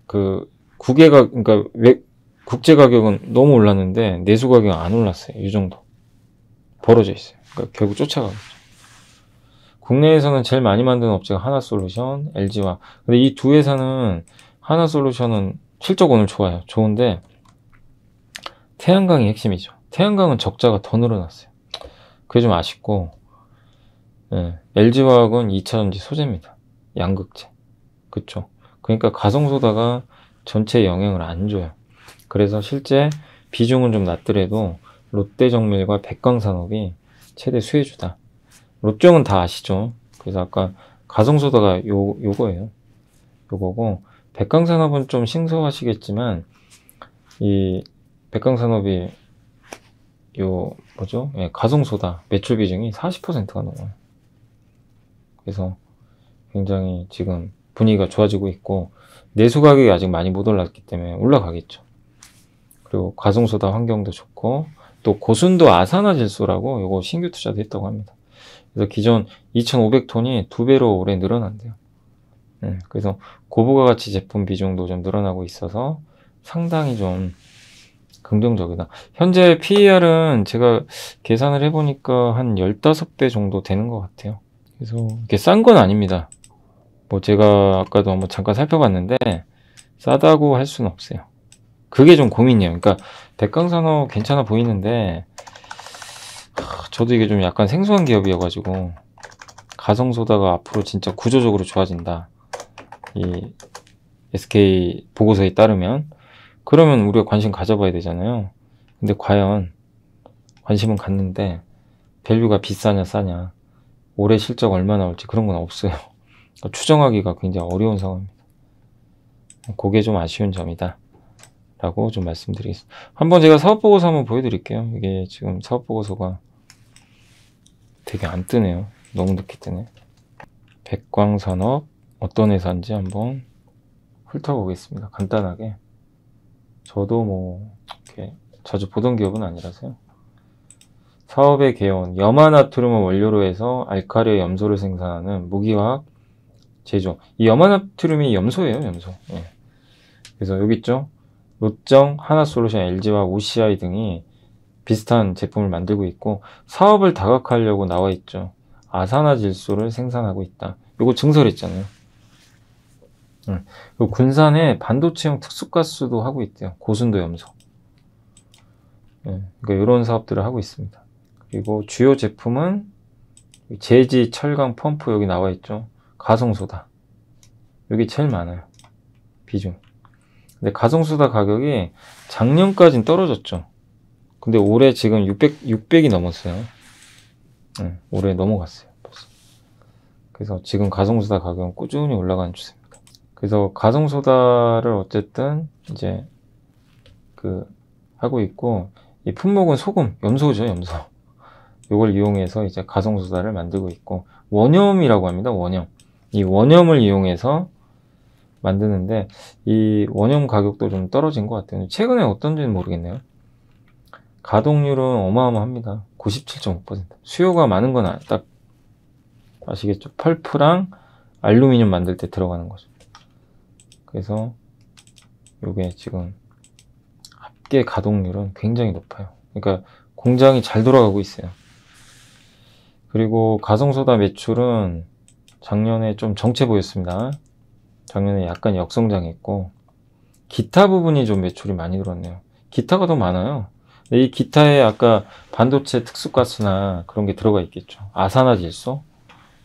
그 국외가 그러니까 외, 국제 가격은 너무 올랐는데 내수 가격은 안 올랐어요. 이 정도 벌어져 있어요. 그러니까 결국 쫓아가겠죠. 국내에서는 제일 많이 만드는 업체가 하나솔루션, LG와 근데 이 두 회사는 하나솔루션은 실적 오늘 좋아요. 좋은데 태양광이 핵심이죠. 태양광은 적자가 더 늘어났어요. 그게 좀 아쉽고, 예, LG화학은 2차전지 소재입니다. 양극재. 그쵸. 그러니까 가성소다가 전체 영향을 안 줘요. 그래서 실제 비중은 좀 낮더라도 롯데정밀과 백광산업이 최대 수혜주다. 롯정은 다 아시죠? 그래서 아까 가성소다가 요, 요거예요. 요거고, 백광산업은 좀 생소하시겠지만, 이 백광산업이 요 뭐죠? 예, 가성소다 매출 비중이 40%가 넘어요. 그래서 굉장히 지금 분위기가 좋아지고 있고 내수 가격이 아직 많이 못 올랐기 때문에 올라가겠죠. 그리고 가성소다 환경도 좋고 또 고순도 아사나 질소라고 요거 신규 투자도 했다고 합니다. 그래서 기존 2,500톤이 두 배로 올해 늘어난대요. 음, 그래서 고부가 가치 제품 비중도 좀 늘어나고 있어서 상당히 좀 긍정적이다. 현재 PER은 제가 계산을 해보니까 한 15배 정도 되는 것 같아요. 그래서 이게 싼 건 아닙니다. 뭐 제가 아까도 한번 잠깐 살펴봤는데 싸다고 할 수는 없어요. 그게 좀 고민이에요. 그러니까 백강산업 괜찮아 보이는데 저도 이게 좀 약간 생소한 기업이어가지고 가성소다가 앞으로 진짜 구조적으로 좋아진다. 이 SK 보고서에 따르면 그러면 우리가 관심 가져봐야 되잖아요. 근데 과연 관심은 갖는데 value가 비싸냐 싸냐 올해 실적 얼마 나올지 그런 건 없어요. 추정하기가 굉장히 어려운 상황입니다. 그게 좀 아쉬운 점이다. 라고 좀 말씀드리겠습니다. 한번 제가 사업보고서 한번 보여드릴게요. 이게 지금 사업보고서가 되게 안 뜨네요. 너무 늦게 뜨네. 백광산업 어떤 회사인지 한번 훑어보겠습니다. 간단하게. 저도 뭐 이렇게 자주 보던 기업은 아니라서요. 사업의 개원, 염화나트륨을 원료로 해서 알카리와 염소를 생산하는 무기화학 제조. 이 염화나트륨이 염소예요, 염소. 예. 그래서 여기 있죠. 롯정, 하나솔루션, LG와 OCI 등이 비슷한 제품을 만들고 있고 사업을 다각화하려고 나와 있죠. 아산화질소를 생산하고 있다. 요거 증설했잖아요. 응. 그리고 군산에 반도체용 특수가스도 하고 있대요. 고순도 염소. 예, 그러니까 이런 사업들을 하고 있습니다. 그리고 주요 제품은 제지 철강 펌프 여기 나와 있죠. 가성소다. 여기 제일 많아요. 비중. 근데 가성소다 가격이 작년까지는 떨어졌죠. 근데 올해 지금 600, 600이 넘었어요. 네, 올해 넘어갔어요. 벌써. 그래서 지금 가성소다 가격은 꾸준히 올라가는 추세입니다. 그래서 가성소다를 어쨌든 이제 그 하고 있고 이 품목은 소금, 염소죠, 염소. 이걸 이용해서 이제 가성소다를 만들고 있고 원염이라고 합니다. 원염. 이 원염을 이용해서 만드는데 이 원형 가격도 좀 떨어진 것 같아요. 최근에 어떤지는 모르겠네요. 가동률은 어마어마합니다. 97.5%. 수요가 많은 건 딱 아시겠죠? 펄프랑 알루미늄 만들 때 들어가는 거죠. 그래서 이게 지금 합계 가동률은 굉장히 높아요. 그러니까 공장이 잘 돌아가고 있어요. 그리고 가성소다 매출은 작년에 좀 정체 보였습니다. 작년에 약간 역성장했고 기타 부분이 좀 매출이 많이 들었네요. 기타가 더 많아요. 이 기타에 아까 반도체 특수가스나 그런 게 들어가 있겠죠. 아산화 질소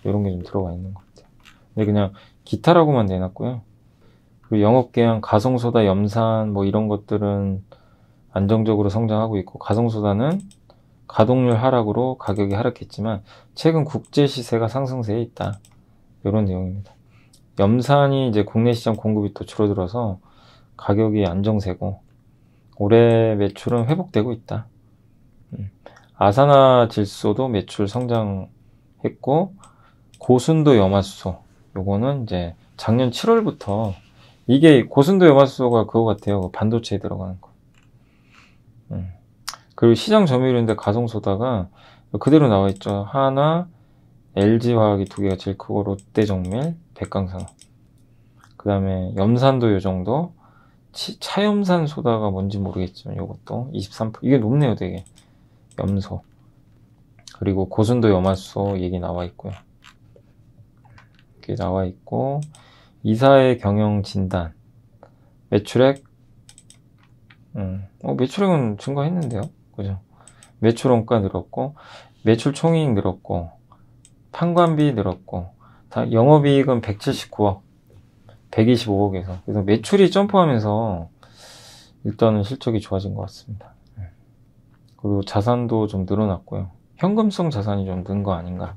이런 게 좀 들어가 있는 것 같아요. 근데 그냥 기타라고만 내놨고요. 그리고 영업계양 가성소다, 염산 뭐 이런 것들은 안정적으로 성장하고 있고 가성소다는 가동률 하락으로 가격이 하락했지만 최근 국제 시세가 상승세에 있다. 이런 내용입니다. 염산이 이제 국내 시장 공급이 또 줄어들어서 가격이 안정세고 올해 매출은 회복되고 있다. 음. 아사나 질소도 매출 성장했고 고순도 염화수소 요거는 이제 작년 7월부터 이게 고순도 염화수소가 그거 같아요. 그 반도체에 들어가는 거. 음. 그리고 시장 점유율인데 가성소다가 그대로 나와 있죠. 하나, LG화학이 두 개가 제일 크고 롯데정밀, 백강산업. 그 다음에 염산도 요 정도. 치, 차염산 소다가 뭔지 모르겠지만 요것도 23% 이게 높네요 되게 염소 그리고 고순도 염화소 얘기 나와 있고요 이렇게 나와 있고 이사의 경영 진단 매출액 음, 어, 매출액은 증가했는데요 그죠 매출 원가 늘었고 매출 총이익 늘었고 판관비 늘었고 다 영업이익은 179억 125억에서 그래서 매출이 점프하면서 일단은 실적이 좋아진 것 같습니다. 네. 그리고 자산도 좀 늘어났고요. 현금성 자산이 좀 는 거 아닌가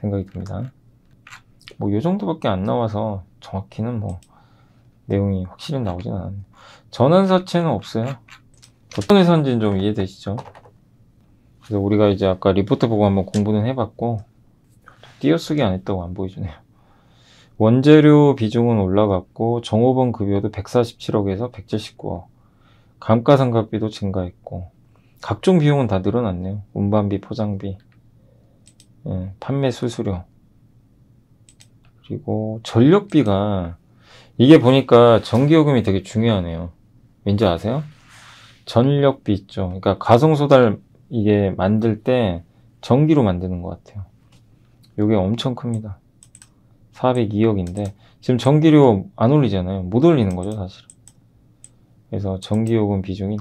생각이 듭니다. 뭐이 정도밖에 안 나와서 정확히는 뭐 내용이 확실히 나오진 않았네요. 전환사채는 없어요. 어떤 회사인지는 좀 이해되시죠? 그래서 우리가 이제 아까 리포트 보고 한번 공부는 해봤고 띄어쓰기 안 했다고 안 보여주네요. 원재료 비중은 올라갔고 정호번 급여도 147억에서 179억 감가상각비도 증가했고 각종 비용은 다 늘어났네요 운반비 포장비 예, 판매 수수료 그리고 전력비가 이게 보니까 전기요금이 되게 중요하네요 왠지 아세요? 전력비 있죠 그러니까 가성소달 이게 만들 때 전기로 만드는 것 같아요 이게 엄청 큽니다 402억인데 지금 전기료 안 올리잖아요. 못 올리는 거죠, 사실. 그래서 전기요금 비중이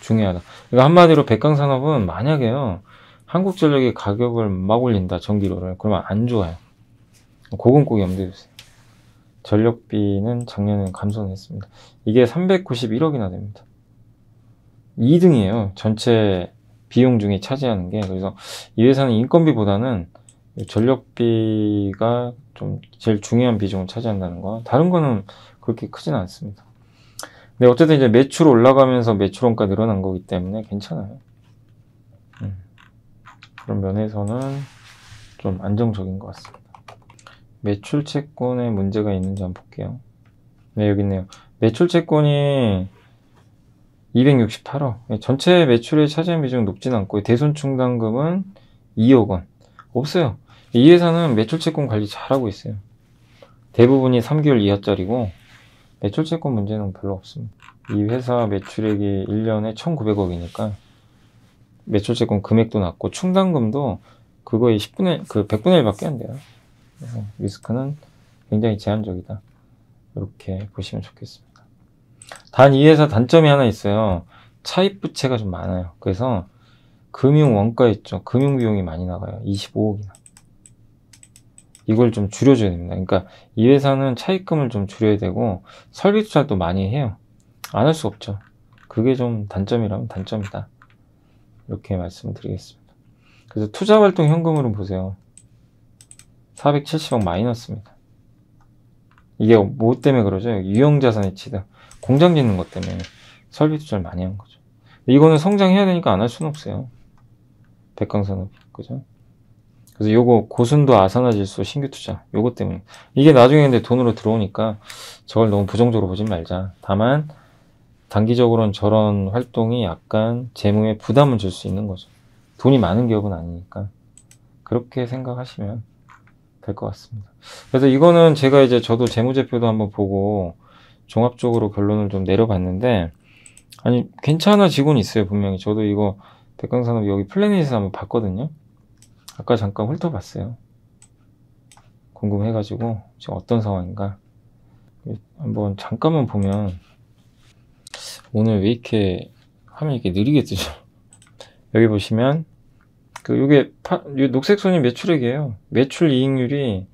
중요하다. 그러니까 한마디로 백강산업은 만약에요. 한국전력이 가격을 막 올린다, 전기료를. 그러면 안 좋아요. 그건 꼭 염두에 두세요. 전력비는 작년에 감소했습니다. 이게 391억이나 됩니다. 2등이에요. 전체 비용 중에 차지하는 게. 그래서 이 회사는 인건비보다는 전력비가 좀 제일 중요한 비중을 차지한다는 거. 다른 거는 그렇게 크지는 않습니다. 근데 어쨌든 이제 매출 올라가면서 매출원가 늘어난 거기 때문에 괜찮아요. 음. 그런 면에서는 좀 안정적인 것 같습니다. 매출 채권에 문제가 있는지 한번 볼게요. 네, 여기 있네요. 매출 채권이 268억. 예, 전체 매출의 차지한 비중은 높진 않고 대손 충당금은 2억 원. 없어요. 이 회사는 매출 채권 관리 잘하고 있어요. 대부분이 3개월 이하짜리고 매출 채권 문제는 별로 없습니다. 이 회사 매출액이 1년에 1,900억이니까 매출 채권 금액도 낮고 충당금도 그거의 10분의 그 100분의 1밖에 안 돼요. 그래서 리스크는 굉장히 제한적이다. 이렇게 보시면 좋겠습니다. 단 이 회사 단점이 하나 있어요. 차입 부채가 좀 많아요. 그래서 금융 원가 있죠. 금융 비용이 많이 나가요. 25억이나. 이걸 좀 줄여줘야 됩니다. 그러니까 이 회사는 차입금을 좀 줄여야 되고 설비 투자도 많이 해요. 안 할 수 없죠. 그게 좀 단점이라면 단점이다. 이렇게 말씀드리겠습니다. 그래서 투자 활동 현금으로 보세요. 470억 마이너스입니다. 이게 뭐 때문에 그러죠? 유형 자산의 취득. 공장 짓는 것 때문에 설비 투자를 많이 한 거죠. 이거는 성장해야 되니까 안 할 수는 없어요. 백강산업이. 그죠? 그래서 요거 고순도 아산화 질소 신규 투자. 요거 때문에. 이게 나중에 근데 돈으로 들어오니까 저걸 너무 부정적으로 보진 말자. 다만 단기적으로는 저런 활동이 약간 재무에 부담을 줄 수 있는 거죠. 돈이 많은 기업은 아니니까. 그렇게 생각하시면 될 것 같습니다. 그래서 이거는 제가 이제 저도 재무제표도 한번 보고 종합적으로 결론을 좀 내려봤는데, 아니, 괜찮아지고는 있어요, 분명히. 저도 이거 백강산업 여기 플래닛에서 한번 봤거든요. 아까 잠깐 훑어봤어요. 궁금해가지고, 지금 어떤 상황인가. 한번 잠깐만 보면, 오늘 왜 이렇게 화면이 이렇게 느리게 뜨죠? 여기 보시면, 그, 요게, 파, 요 녹색 선이 매출액이에요. 매출 이익률이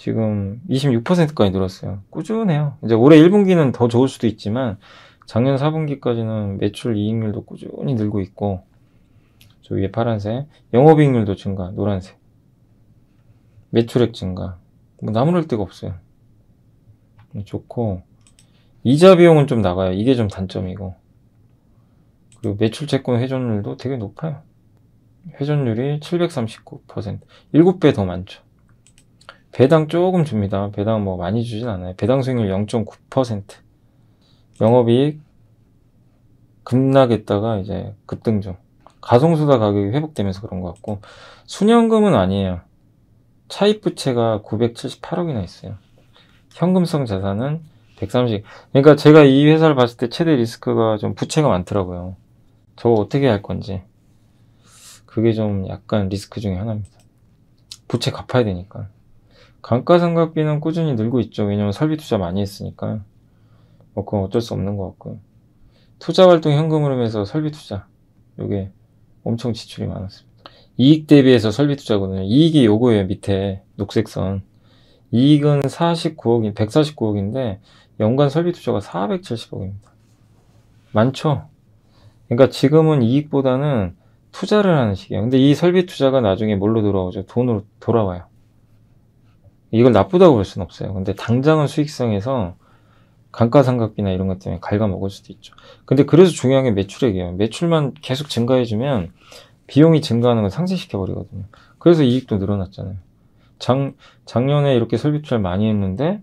지금 26%까지 늘었어요. 꾸준해요. 이제 올해 1분기는 더 좋을 수도 있지만, 작년 4분기까지는 매출 이익률도 꾸준히 늘고 있고, 저 위에 파란색, 영업이익률도 증가, 노란색. 매출액 증가. 뭐 나무랄 데가 없어요. 좋고, 이자 비용은 좀 나가요. 이게 좀 단점이고. 그리고 매출 채권 회전율도 되게 높아요. 회전율이 739%. 7배 더 많죠. 배당 조금 줍니다. 배당 뭐 많이 주진 않아요. 배당 수익률 0.9%. 영업이익 급락했다가 이제 급등 중. 가성수다 가격이 회복되면서 그런 것 같고 순현금은 아니에요. 차입 부채가 978억이나 있어요. 현금성 자산은 130. 그러니까 제가 이 회사를 봤을 때 최대 리스크가 좀 부채가 많더라고요. 저거 어떻게 할 건지. 그게 좀 약간 리스크 중에 하나입니다. 부채 갚아야 되니까. 감가상각비는 꾸준히 늘고 있죠. 왜냐면 설비 투자 많이 했으니까. 뭐 그건 어쩔 수 없는 것 같고요. 투자 활동 현금 흐름에서 설비 투자. 요게 엄청 지출이 많았습니다. 이익 대비해서 설비 투자거든요. 이익이 요거예요. 밑에 녹색선. 이익은 49억인, 149억인데 연간 설비 투자가 470억입니다. 많죠? 그러니까 지금은 이익보다는 투자를 하는 시기예요. 근데 이 설비 투자가 나중에 뭘로 돌아오죠? 돈으로 돌아와요. 이걸 나쁘다고 볼 수는 없어요. 근데 당장은 수익성에서 감가상각비나 이런 것 때문에 갉아먹을 수도 있죠. 근데 그래서 중요한 게 매출액이에요. 매출만 계속 증가해주면 비용이 증가하는 걸 상쇄시켜버리거든요. 그래서 이익도 늘어났잖아요. 작, 작년에 이렇게 설비 투자를 많이 했는데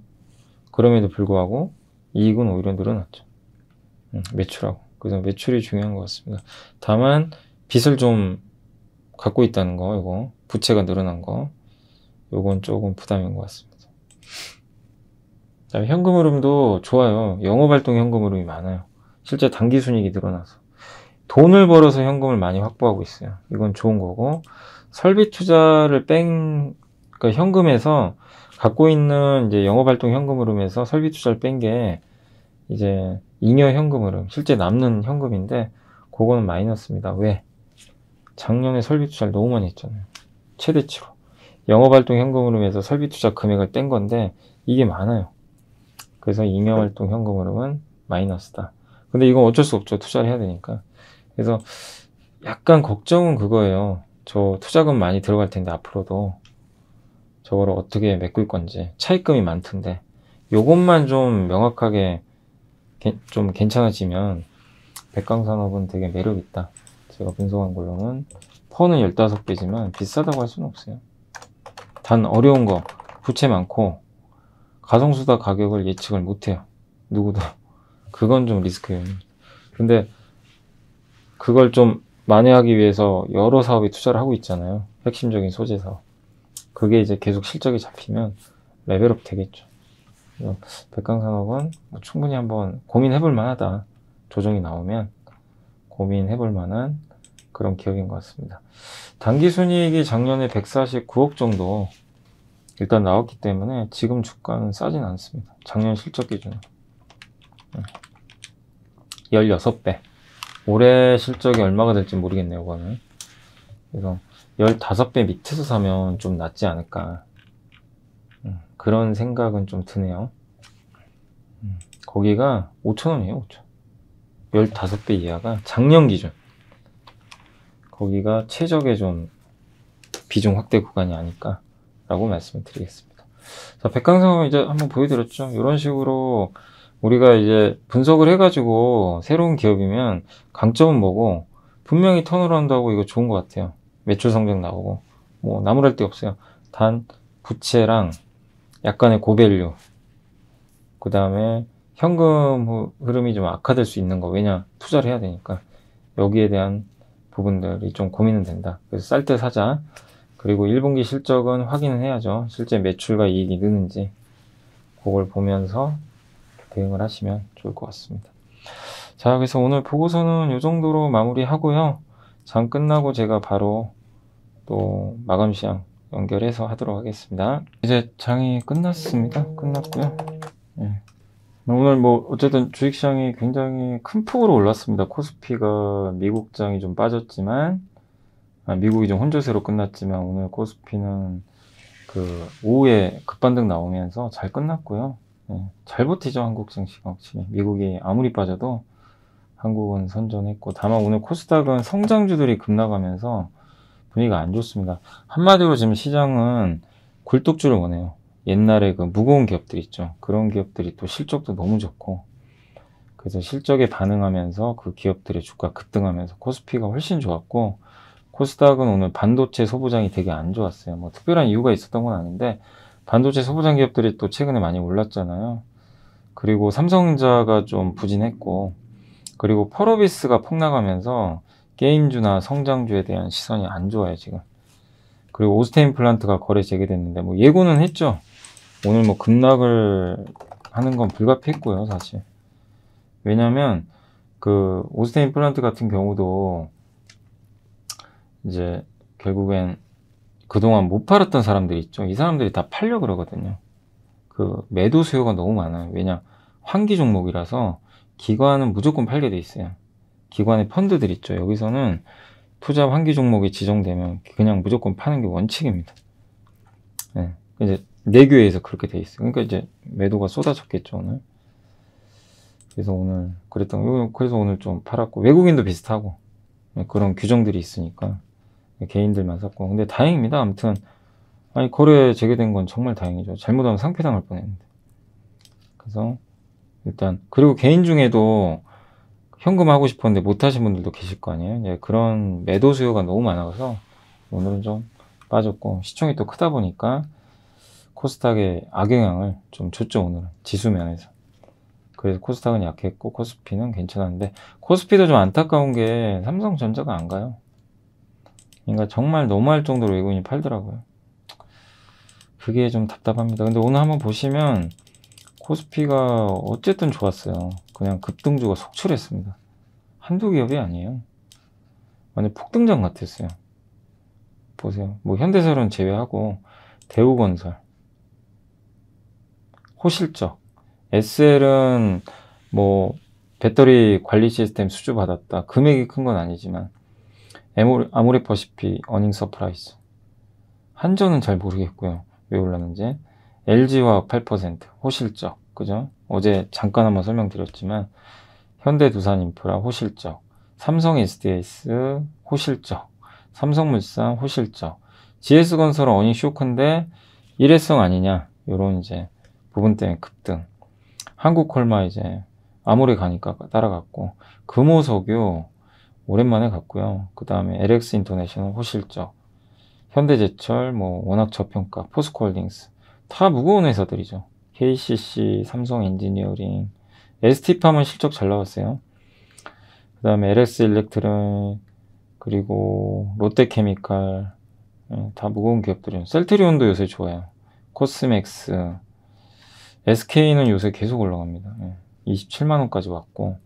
그럼에도 불구하고 이익은 오히려 늘어났죠. 음, 매출하고. 그래서 매출이 중요한 것 같습니다. 다만 빚을 좀 갖고 있다는 거, 이거 부채가 늘어난 거, 요건 조금 부담인 것 같습니다. 그다음에 현금 흐름도 좋아요. 영업 활동 현금 흐름이 많아요. 실제 단기 순이익이 늘어나서 돈을 벌어서 현금을 많이 확보하고 있어요. 이건 좋은 거고 설비 투자를 뺀 그러니까 현금에서 갖고 있는 이제 영업 활동 현금 흐름에서 설비 투자를 뺀 게 이제 잉여 현금 흐름, 실제 남는 현금인데 그거는 마이너스입니다. 왜? 작년에 설비 투자를 너무 많이 했잖아요. 최대치로. 영업활동 현금 흐름에서 설비 투자 금액을 뗀 건데 이게 많아요. 그래서 잉여활동 현금 흐름은 마이너스다. 근데 이건 어쩔 수 없죠. 투자를 해야 되니까. 그래서 약간 걱정은 그거예요. 저 투자금 많이 들어갈 텐데 앞으로도 저거를 어떻게 메꿀 건지 차입금이 많던데 요것만 좀 명확하게 게, 좀 괜찮아지면 백강산업은 되게 매력 있다. 제가 분석한 걸로는 퍼는 15배지만 비싸다고 할 수는 없어요. 단 어려운 거 부채 많고 가성수다 가격을 예측을 못해요. 누구도. 그건 좀 리스크예요. 근데 그걸 좀 만회하기 위해서 여러 사업에 투자를 하고 있잖아요. 핵심적인 소재 사업. 그게 이제 계속 실적이 잡히면 레벨업 되겠죠. 백강산업은 뭐 충분히 한번 고민해 볼 만하다. 조정이 나오면 고민해 볼 만한 그런 기업인 것 같습니다. 단기 순이익이 작년에 149억 정도 일단 나왔기 때문에 지금 주가는 싸진 않습니다. 작년 실적 기준으로. 16배. 올해 실적이 얼마가 될지 모르겠네요, 그거는. 그래서 15배 밑에서 사면 좀 낫지 않을까. 음, 그런 생각은 좀 드네요. 음, 거기가 5천원이에요, 5천. 15배 이하가 작년 기준. 거기가 최적의 좀 비중 확대 구간이 아닐까. 라고 말씀을 드리겠습니다. 자, 백광산업은 이제 한번 보여드렸죠. 이런 식으로 우리가 이제 분석을 해가지고 새로운 기업이면 강점은 뭐고 분명히 turnaround 하고 이거 좋은 것 같아요. 매출 성장 나오고 뭐 나무랄 데 없어요. 단 부채랑 약간의 고value 그 다음에 현금 흐름이 좀 악화될 수 있는 거 왜냐 투자를 해야 되니까 여기에 대한 부분들이 좀 고민은 된다. 그래서 쌀 때 사자. 그리고 1분기 실적은 확인을 해야죠. 실제 매출과 이익이 느는지 그걸 보면서 대응을 하시면 좋을 것 같습니다. 자, 그래서 오늘 보고서는 이 정도로 마무리 하고요. 장 끝나고 제가 바로 또 마감 시장 연결해서 하도록 하겠습니다. 이제 장이 끝났습니다. 끝났고요. 네. 오늘 뭐 어쨌든 주식시장이 굉장히 큰 폭으로 올랐습니다. 코스피가 미국 장이 좀 빠졌지만 아, 미국이 좀 혼조세로 끝났지만 오늘 코스피는 그 오후에 급반등 나오면서 잘 끝났고요. 네, 잘 버티죠 한국 증시가 확실히 미국이 아무리 빠져도 한국은 선전했고 다만 오늘 코스닥은 성장주들이 급나가면서 분위기가 안 좋습니다. 한마디로 지금 시장은 굴뚝주를 원해요. 옛날에 그 무거운 기업들 있죠. 그런 기업들이 또 실적도 너무 좋고 그래서 실적에 반응하면서 그 기업들의 주가 급등하면서 코스피가 훨씬 좋았고 코스닥은 오늘 반도체 소부장이 되게 안 좋았어요. 뭐 특별한 이유가 있었던 건 아닌데 반도체 소부장 기업들이 또 최근에 많이 올랐잖아요. 그리고 삼성전자가 좀 부진했고 그리고 펄어비스가 폭락하면서 게임주나 성장주에 대한 시선이 안 좋아요 지금. 그리고 오스테인 플란트가 거래 재개됐는데 뭐 예고는 했죠. 오늘 뭐 급락을 하는 건 불가피했고요 사실. 왜냐면 그 오스테인 플란트 같은 경우도 이제 결국엔 그동안 못 팔았던 사람들이 있죠. 이 사람들이 다 팔려 그러거든요. 그 매도 수요가 너무 많아요. 왜냐 환기 종목이라서 기관은 무조건 팔게 돼 있어요. 기관의 펀드들 있죠. 여기서는 투자 환기 종목이 지정되면 그냥 무조건 파는 게 원칙입니다. 네. 이제 내교에서 그렇게 돼 있어요. 그러니까 이제 매도가 쏟아졌겠죠 오늘. 그래서 오늘 그랬던 그래서 오늘 좀 팔았고 외국인도 비슷하고 네, 그런 규정들이 있으니까 개인들만 샀고. 근데 다행입니다. 아무튼 아니 거래 재개된 건 정말 다행이죠. 잘못하면 상폐당할 뻔했는데. 그래서 일단 그리고 개인 중에도 현금 하고 싶었는데 못 하신 분들도 계실 거 아니에요? 예, 그런 매도 수요가 너무 많아서 오늘은 좀 빠졌고 시총이 또 크다 보니까 코스닥에 악영향을 좀 줬죠 오늘은 지수 면에서 그래서 코스닥은 약했고 코스피는 괜찮았는데 코스피도 좀 안타까운 게 삼성전자가 안 가요 그러니까 정말 너무할 정도로 외국인이 팔더라고요. 그게 좀 답답합니다. 근데 오늘 한번 보시면 코스피가 어쨌든 좋았어요. 그냥 급등주가 속출했습니다. 한두 기업이 아니에요. 완전 폭등장 같았어요. 보세요. 뭐 현대사는 제외하고 대우건설, 호실적, SL은 뭐 배터리 관리 시스템 수주 받았다. 금액이 큰 건 아니지만 아모레퍼시픽 earning surprise 한전은 잘 모르겠고요. 왜 올랐는지. LG화학 8% 호실적. 그죠? 어제 잠깐 한번 설명드렸지만 현대두산인프라 호실적. 삼성 SDS 호실적. 삼성물산 호실적. GS건설은 어닝 쇼크인데 일회성 아니냐. 요런 이제 부분 때문에 급등 한국콜마 이제 아무리 가니까 따라갔고 금호석유 오랜만에 갔고요. 그 다음에 LX 인터내셔널 호실적, 현대제철, 뭐 워낙 저평가, 포스코홀딩스 다 무거운 회사들이죠. KCC, 삼성 엔지니어링, ST팜은 실적 잘 나왔어요. 그 다음에 LS 일렉트릭, 그리고 롯데케미칼, 예, 다 무거운 기업들이에요. 셀트리온도 요새 좋아요. 코스맥스, SK는 요새 계속 올라갑니다. 예, 27만 원까지 왔고,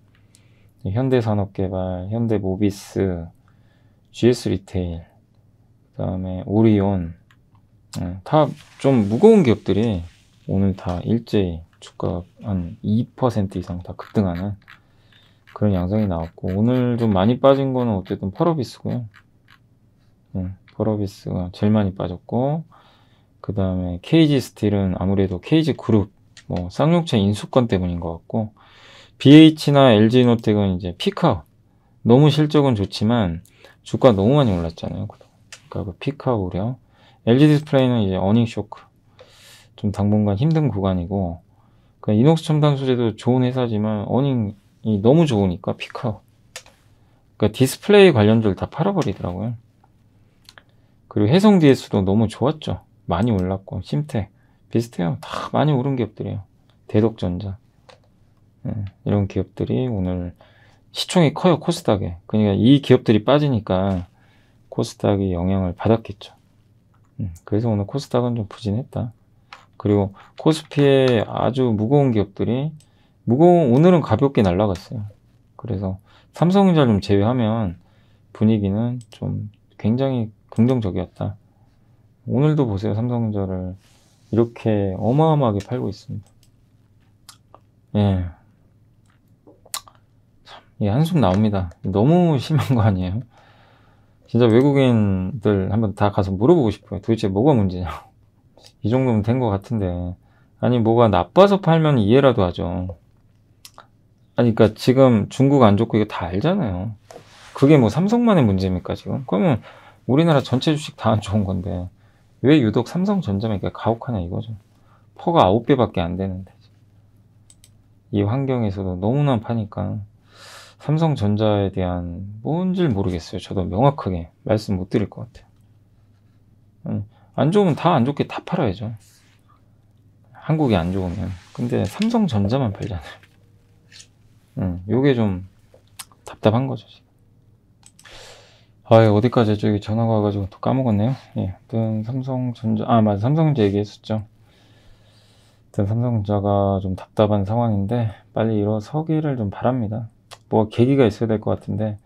현대산업개발, 현대모비스, GS 리테일, 그 다음에 오리온, 예, 다 좀 무거운 기업들이 오늘 다 일제히 주가 한 2% 이상 다 급등하는 그런 양상이 나왔고 오늘 좀 많이 빠진 거는 어쨌든 펄어비스고요. 음, 펄어비스가 제일 많이 빠졌고 그 다음에 KG 스틸은 아무래도 KG 그룹 뭐 쌍용차 인수건 때문인 것 같고 BH나 LG 이노텍은 이제 peak out 너무 실적은 좋지만 주가 너무 많이 올랐잖아요. 그러니까 그 peak out 우려 LG 디스플레이는 이제 earning shock 좀 당분간 힘든 구간이고 그 이녹스 첨단 소재도 좋은 회사지만 earning이 너무 좋으니까 peak out. 그러니까 디스플레이 관련주를 다 팔아버리더라고요. 그리고 해성 DS도 너무 좋았죠. 많이 올랐고 심텍 비슷해요. 다 많이 오른 기업들이에요. 대덕전자 네, 이런 기업들이 오늘 시총이 커요 코스닥에. 그러니까 이 기업들이 빠지니까 코스닥이 영향을 받았겠죠. 음, 그래서 오늘 코스닥은 좀 부진했다. 그리고 코스피에 아주 무거운 기업들이 무거운 오늘은 가볍게 날라갔어요. 그래서 삼성전자 좀 제외하면 분위기는 좀 굉장히 긍정적이었다. 오늘도 보세요. 삼성전자를 이렇게 어마어마하게 팔고 있습니다. 예. 참, 예, 한숨 나옵니다. 너무 심한 거 아니에요? 진짜 외국인들 한번 다 가서 물어보고 싶어요. 도대체 뭐가 문제냐? 이 정도면 된 것 같은데. 아니, 뭐가 나빠서 팔면 이해라도 하죠. 아니, 그니까 지금 중국 안 좋고 이거 다 알잖아요. 그게 뭐 삼성만의 문제입니까, 지금? 그러면 우리나라 전체 주식 다 안 좋은 건데, 왜 유독 삼성전자만 이렇게 가혹하냐 이거죠. 퍼가 9배밖에 안 되는데. 이 환경에서도 너무나 파니까 삼성전자에 대한 뭔지 모르겠어요. 저도 명확하게 말씀 못 드릴 것 같아요. 안 좋으면 다 안 좋게 다 팔아야죠. 한국이 안 좋으면. 근데 삼성전자만 팔잖아요. 음, 요게 좀 답답한 거죠. 지금. 아, 어디까지 저기 전화가 와가지고 또 까먹었네요. 예, 아무튼 삼성전자, 아, 맞아. 삼성전자 얘기했었죠. 아무튼 삼성전자가 좀 답답한 상황인데, 빨리 일어서기를 좀 바랍니다. 뭐 계기가 있어야 될 것 같은데,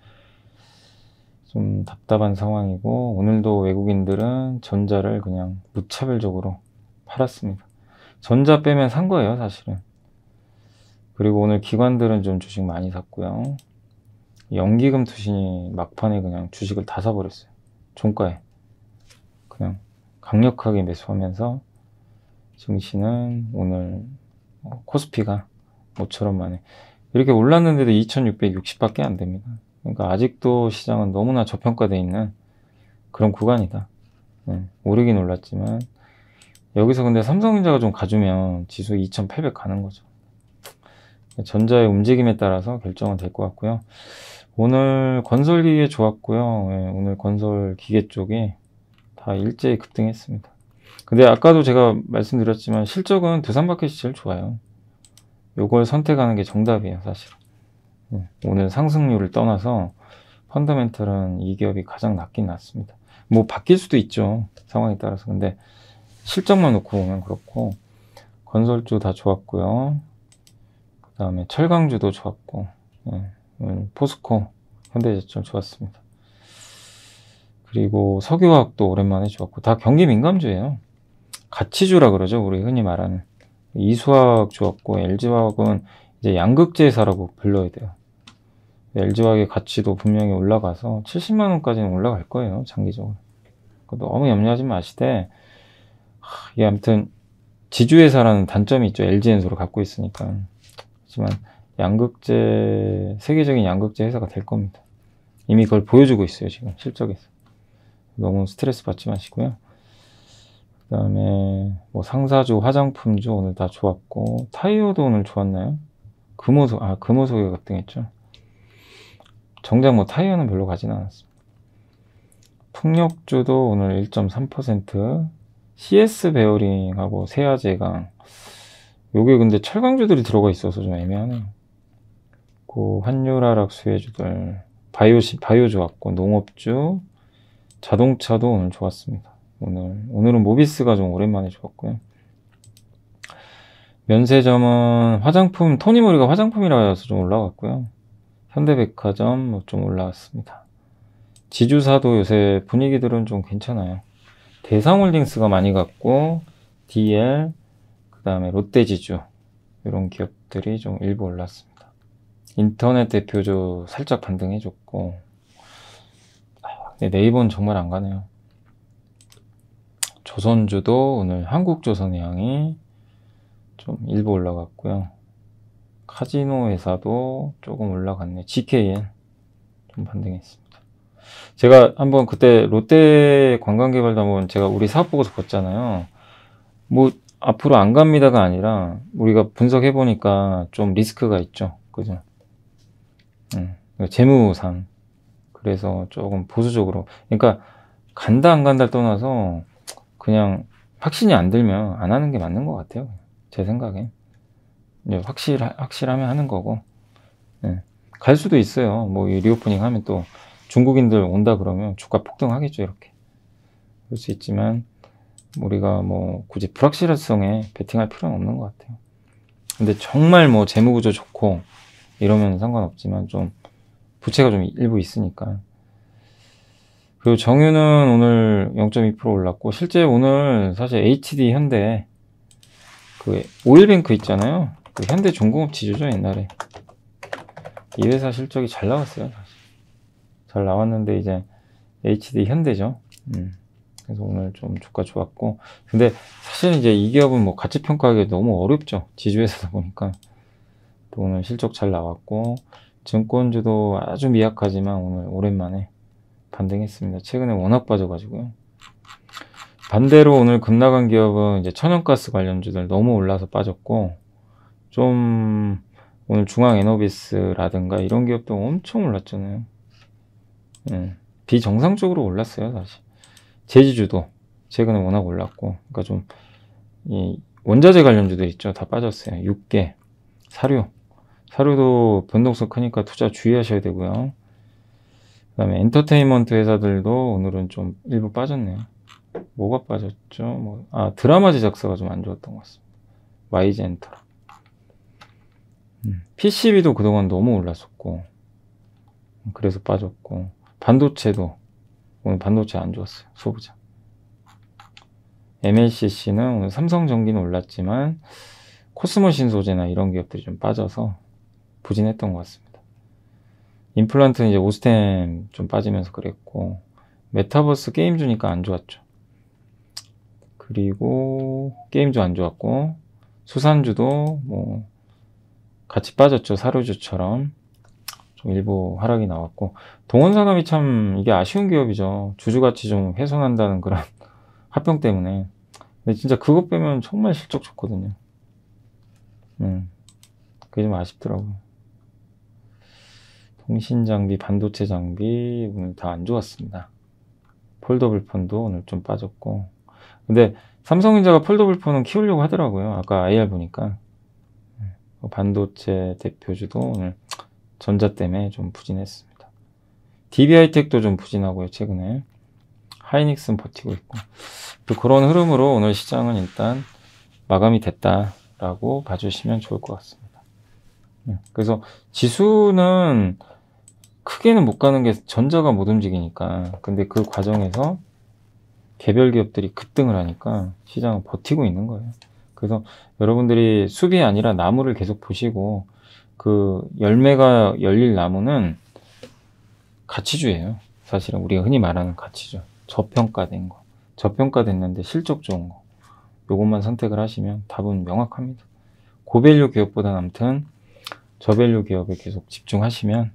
좀 답답한 상황이고 오늘도 외국인들은 전자를 그냥 무차별적으로 팔았습니다. 전자 빼면 산 거예요, 사실은. 그리고 오늘 기관들은 좀 주식 많이 샀고요. 연기금 투신이 막판에 그냥 주식을 다 사버렸어요. 종가에. 그냥 강력하게 매수하면서 증시는 오늘 어, 코스피가 모처럼 만에 이렇게 올랐는데도 2660밖에 안 됩니다. 그러니까 아직도 시장은 너무나 저평가되어 있는 그런 구간이다. 네, 오르긴 올랐지만 여기서 근데 삼성전자가 좀 가주면 지수 2800 가는 거죠. 전자의 움직임에 따라서 결정은 될 것 같고요. 오늘 건설기계 좋았고요. 네, 오늘 건설 기계 쪽이 다 일제히 급등했습니다. 근데 아까도 제가 말씀드렸지만 실적은 두산마켓이 제일 좋아요. 요걸 선택하는 게 정답이에요, 사실. 네, 오늘 상승률을 떠나서 펀더멘털은 이 기업이 가장 낫긴 낫습니다. 뭐 바뀔 수도 있죠. 상황에 따라서. 근데 실적만 놓고 보면 그렇고 건설주 다 좋았고요. 그 다음에 철강주도 좋았고 네, 포스코, 현대제철 좋았습니다. 그리고 석유화학도 오랜만에 좋았고 다 경기 민감주예요. 가치주라 그러죠. 우리 흔히 말하는 이수화학 좋았고 LG화학은 이제 양극재사라고 불러야 돼요. LG화학의 가치도 분명히 올라가서 70만 원까지는 올라갈 거예요. 장기적으로. 너무 염려하지 마시되 이게 아무튼 지주회사라는 단점이 있죠. LG엔소를 갖고 있으니까. 하지만 양극재 세계적인 양극재 회사가 될 겁니다. 이미 그걸 보여주고 있어요. 지금 실적에서. 너무 스트레스 받지 마시고요. 그 다음에 뭐 상사주, 화장품주 오늘 다 좋았고 타이어도 오늘 좋았나요? 금호소, 아, 금호소가 급등했죠. 정작 뭐 타이어는 별로 가진 않았습니다. 풍력주도 오늘 1.3%, CS 베어링하고 세아제강, 요게 근데 철강주들이 들어가 있어서 좀 애매하네요. 그 환율 하락 수혜주들 바이오 바이오 좋았고 농업주 자동차도 오늘 좋았습니다. 오늘 오늘은 모비스가 좀 오랜만에 좋았고요. 면세점은 화장품 토니모리가 화장품이라 해서 좀 올라갔고요. 현대백화점 뭐 좀 올라왔습니다. 지주사도 요새 분위기들은 좀 괜찮아요. 대상홀딩스가 많이 갔고 DL 그 다음에 롯데지주 이런 기업들이 좀 일부 올랐습니다. 인터넷 대표주 살짝 반등해줬고 네, 네이버는 정말 안 가네요. 조선주도 오늘 한국조선해양이 좀 일부 올라갔고요. 카지노 회사도 조금 올라갔네. GKN 좀 반등했습니다. 제가 한번 그때 롯데 관광개발도 한번 제가 우리 사업 보고서 봤잖아요. 뭐 앞으로 안 갑니다가 아니라 우리가 분석해 보니까 좀 리스크가 있죠. 그죠? 음, 재무상 그래서 조금 보수적으로 그러니까 간다 안 간다 떠나서 그냥 확신이 안 들면 안 하는 게 맞는 것 같아요. 제 이제 확실 확실하면 하는 거고 네. 갈 수도 있어요. 뭐 reopening 하면 또 중국인들 온다 그러면 주가 폭등하겠죠 이렇게 그럴 수 있지만 우리가 뭐 굳이 불확실성에 베팅할 필요는 없는 것 같아요. 근데 정말 뭐 재무구조 좋고 이러면 상관없지만 좀 부채가 좀 일부 있으니까 그리고 정유는 오늘 0.2% 올랐고 실제 오늘 사실 HD 현대 그 오일뱅크 있잖아요. 그 현대 중공업 지주죠 옛날에 이 회사 실적이 잘 나왔어요 사실 잘 나왔는데 이제 HD 현대죠. 음. 그래서 오늘 좀 주가 좋았고 근데 사실 이제 이 기업은 뭐 가치 평가하기 너무 어렵죠 지주회사다 보니까 또 오늘 실적 잘 나왔고 증권주도 아주 미약하지만 오늘 오랜만에 반등했습니다. 최근에 워낙 빠져가지고요. 반대로 오늘 급나간 기업은 이제 천연가스 관련주들 너무 올라서 빠졌고 좀 오늘 중앙에너비스라든가 이런 기업도 엄청 올랐잖아요. 음, 비정상적으로 올랐어요 사실. 제지주도 최근에 워낙 올랐고 그러니까 좀이 원자재 관련주도 있죠 다 빠졌어요. 육계, 사료, 사료도 변동성 크니까 투자 주의하셔야 되고요. 그 다음에 엔터테인먼트 회사들도 오늘은 좀 일부 빠졌네요. 뭐가 빠졌죠? 뭐, 아, 드라마 제작사가 좀 안 좋았던 것 같습니다. YG 엔터라. 음, PCB도 그동안 너무 올랐었고, 그래서 빠졌고, 반도체도, 오늘 반도체 안 좋았어요. 소부자. MLCC는 오늘 삼성전기는 올랐지만, 코스모 신 소재나 이런 기업들이 좀 빠져서 부진했던 것 같습니다. 임플란트는 이제 오스템 좀 빠지면서 그랬고, 메타버스 게임 주니까 안 좋았죠. 그리고 게임도 안 좋았고 수산주도 뭐 같이 빠졌죠. 사료주처럼. 좀 일부 하락이 나왔고. 동원산업이 참 이게 아쉬운 기업이죠. 주주가치 좀 훼손한다는 그런 합병 때문에. 근데 진짜 그것 빼면 정말 실적 좋거든요. 음. 그게 좀 아쉽더라고요 통신 장비 반도체 장비 오늘 다 안 좋았습니다 foldable 폰도 오늘 좀 빠졌고 근데 삼성전자가 foldable 폰은 키우려고 하더라고요. 아까 IR 보니까. 그 반도체 대표주도 오늘 전자 때문에 좀 부진했습니다. DB하이텍도 좀 부진하고요, 최근에. 하이닉스는 버티고 있고. 또 그런 흐름으로 오늘 시장은 일단 마감이 됐다라고 봐주시면 좋을 것 같습니다. 네, 그래서 지수는 크게는 못 가는 게 전자가 못 움직이니까. 근데 그 과정에서 개별 기업들이 급등을 하니까 시장은 버티고 있는 거예요. 그래서 여러분들이 숲이 아니라 나무를 계속 보시고 그 열매가 열릴 나무는 가치주예요. 사실은 우리가 흔히 말하는 가치주. 저평가된 거. 저평가됐는데 실적 좋은 거. 요것만 선택을 하시면 답은 명확합니다. 고밸류 기업보다는 아무튼 저밸류 기업에 계속 집중하시면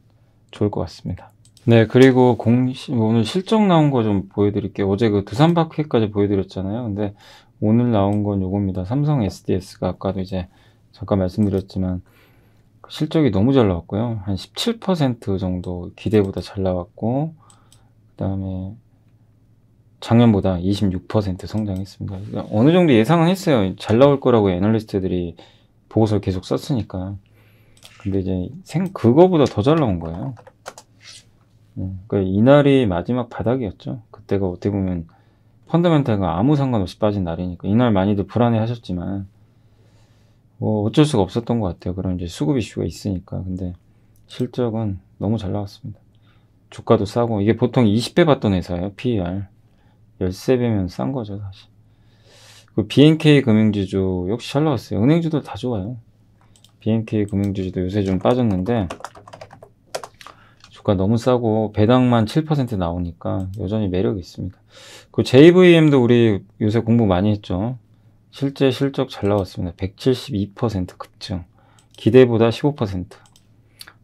좋을 것 같습니다. 네, 그리고 공시, 오늘 실적 나온 거 좀 보여드릴게요. 어제 그 두산바퀴까지 보여드렸잖아요. 근데 오늘 나온 건 요겁니다. 삼성 SDS가 아까도 이제 잠깐 말씀드렸지만 그 실적이 너무 잘 나왔고요. 한 17% 정도 기대보다 잘 나왔고, 그 다음에 작년보다 26% 성장했습니다. 어느 정도 예상은 했어요. 잘 나올 거라고 애널리스트들이 보고서를 계속 썼으니까. 근데 이제 생 그거보다 더 잘 나온 거예요. 음, 그러니까 이날이 마지막 바닥이었죠. 그때가 어떻게 보면 펀더멘탈과 아무 상관없이 빠진 날이니까 이날 많이들 불안해 하셨지만 뭐 어쩔 수가 없었던 것 같아요. 그런 이제 수급 이슈가 있으니까. 근데 실적은 너무 잘 나왔습니다. 주가도 싸고 이게 보통 20배 받던 회사예요. PER 13배면 싼 거죠 사실. 그 BNK 금융지주 역시 잘 나왔어요. 은행주들 다 좋아요. BNK 금융지주도 요새 좀 빠졌는데 주가 너무 싸고 배당만 7% 나오니까 여전히 매력이 있습니다. 그 JVM도 우리 요새 공부 많이 했죠. 실제 실적 잘 나왔습니다. 172% 급증. 기대보다 15%.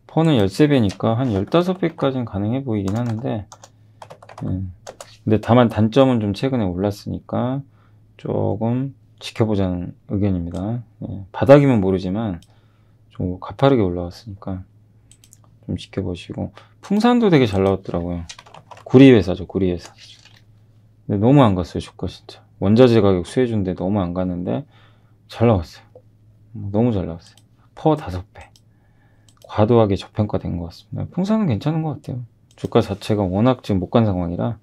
퍼는 13배니까 한 15배까지는 가능해 보이긴 하는데, 음. 근데 다만 단점은 좀 최근에 올랐으니까 조금 지켜보자는 의견입니다. 예. 바닥이면 모르지만 좀 가파르게 올라왔으니까 좀 지켜보시고 풍산도 되게 잘 나왔더라고요. 구리 회사죠, 구리 회사. 근데 너무 안 갔어요, 주가 진짜. 원자재 가격 수혜주인데 너무 안 갔는데 잘 나왔어요. 너무 잘 나왔어요. 퍼 다섯 배. 과도하게 저평가된 것 같습니다. 풍산은 괜찮은 것 같아요. 주가 자체가 워낙 지금 못 간 상황이라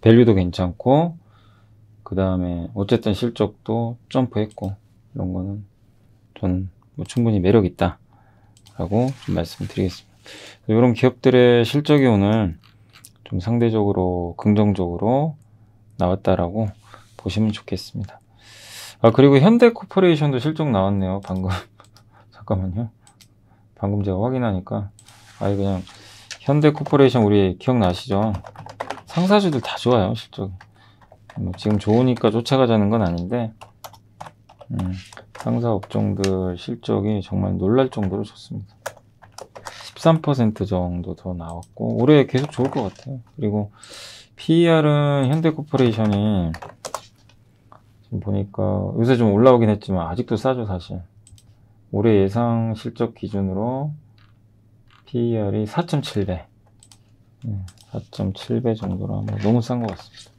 밸류도 괜찮고 그 다음에 어쨌든 실적도 점프했고 이런 거는 저는 뭐 충분히 매력 있다 라고 좀 말씀드리겠습니다. 이런 기업들의 실적이 오늘 좀 상대적으로 긍정적으로 나왔다라고 보시면 좋겠습니다. 아 그리고 현대코퍼레이션도 실적 나왔네요. 방금 잠깐만요. 방금 제가 확인하니까 아예 그냥 현대코퍼레이션 우리 기억나시죠? 상사주들 다 좋아요 실적이. 뭐 지금 좋으니까 쫓아가자는 건 아닌데 음, 상사 업종들 실적이 정말 놀랄 정도로 좋습니다. 13% 정도 더 나왔고 올해 계속 좋을 것 같아요. 그리고 PER은 현대코퍼레이션이 지금 보니까 요새 좀 올라오긴 했지만 아직도 싸죠 사실. 올해 예상 실적 기준으로 PER이 4.7배. 4.7배 정도로 뭐 너무 싼 것 같습니다.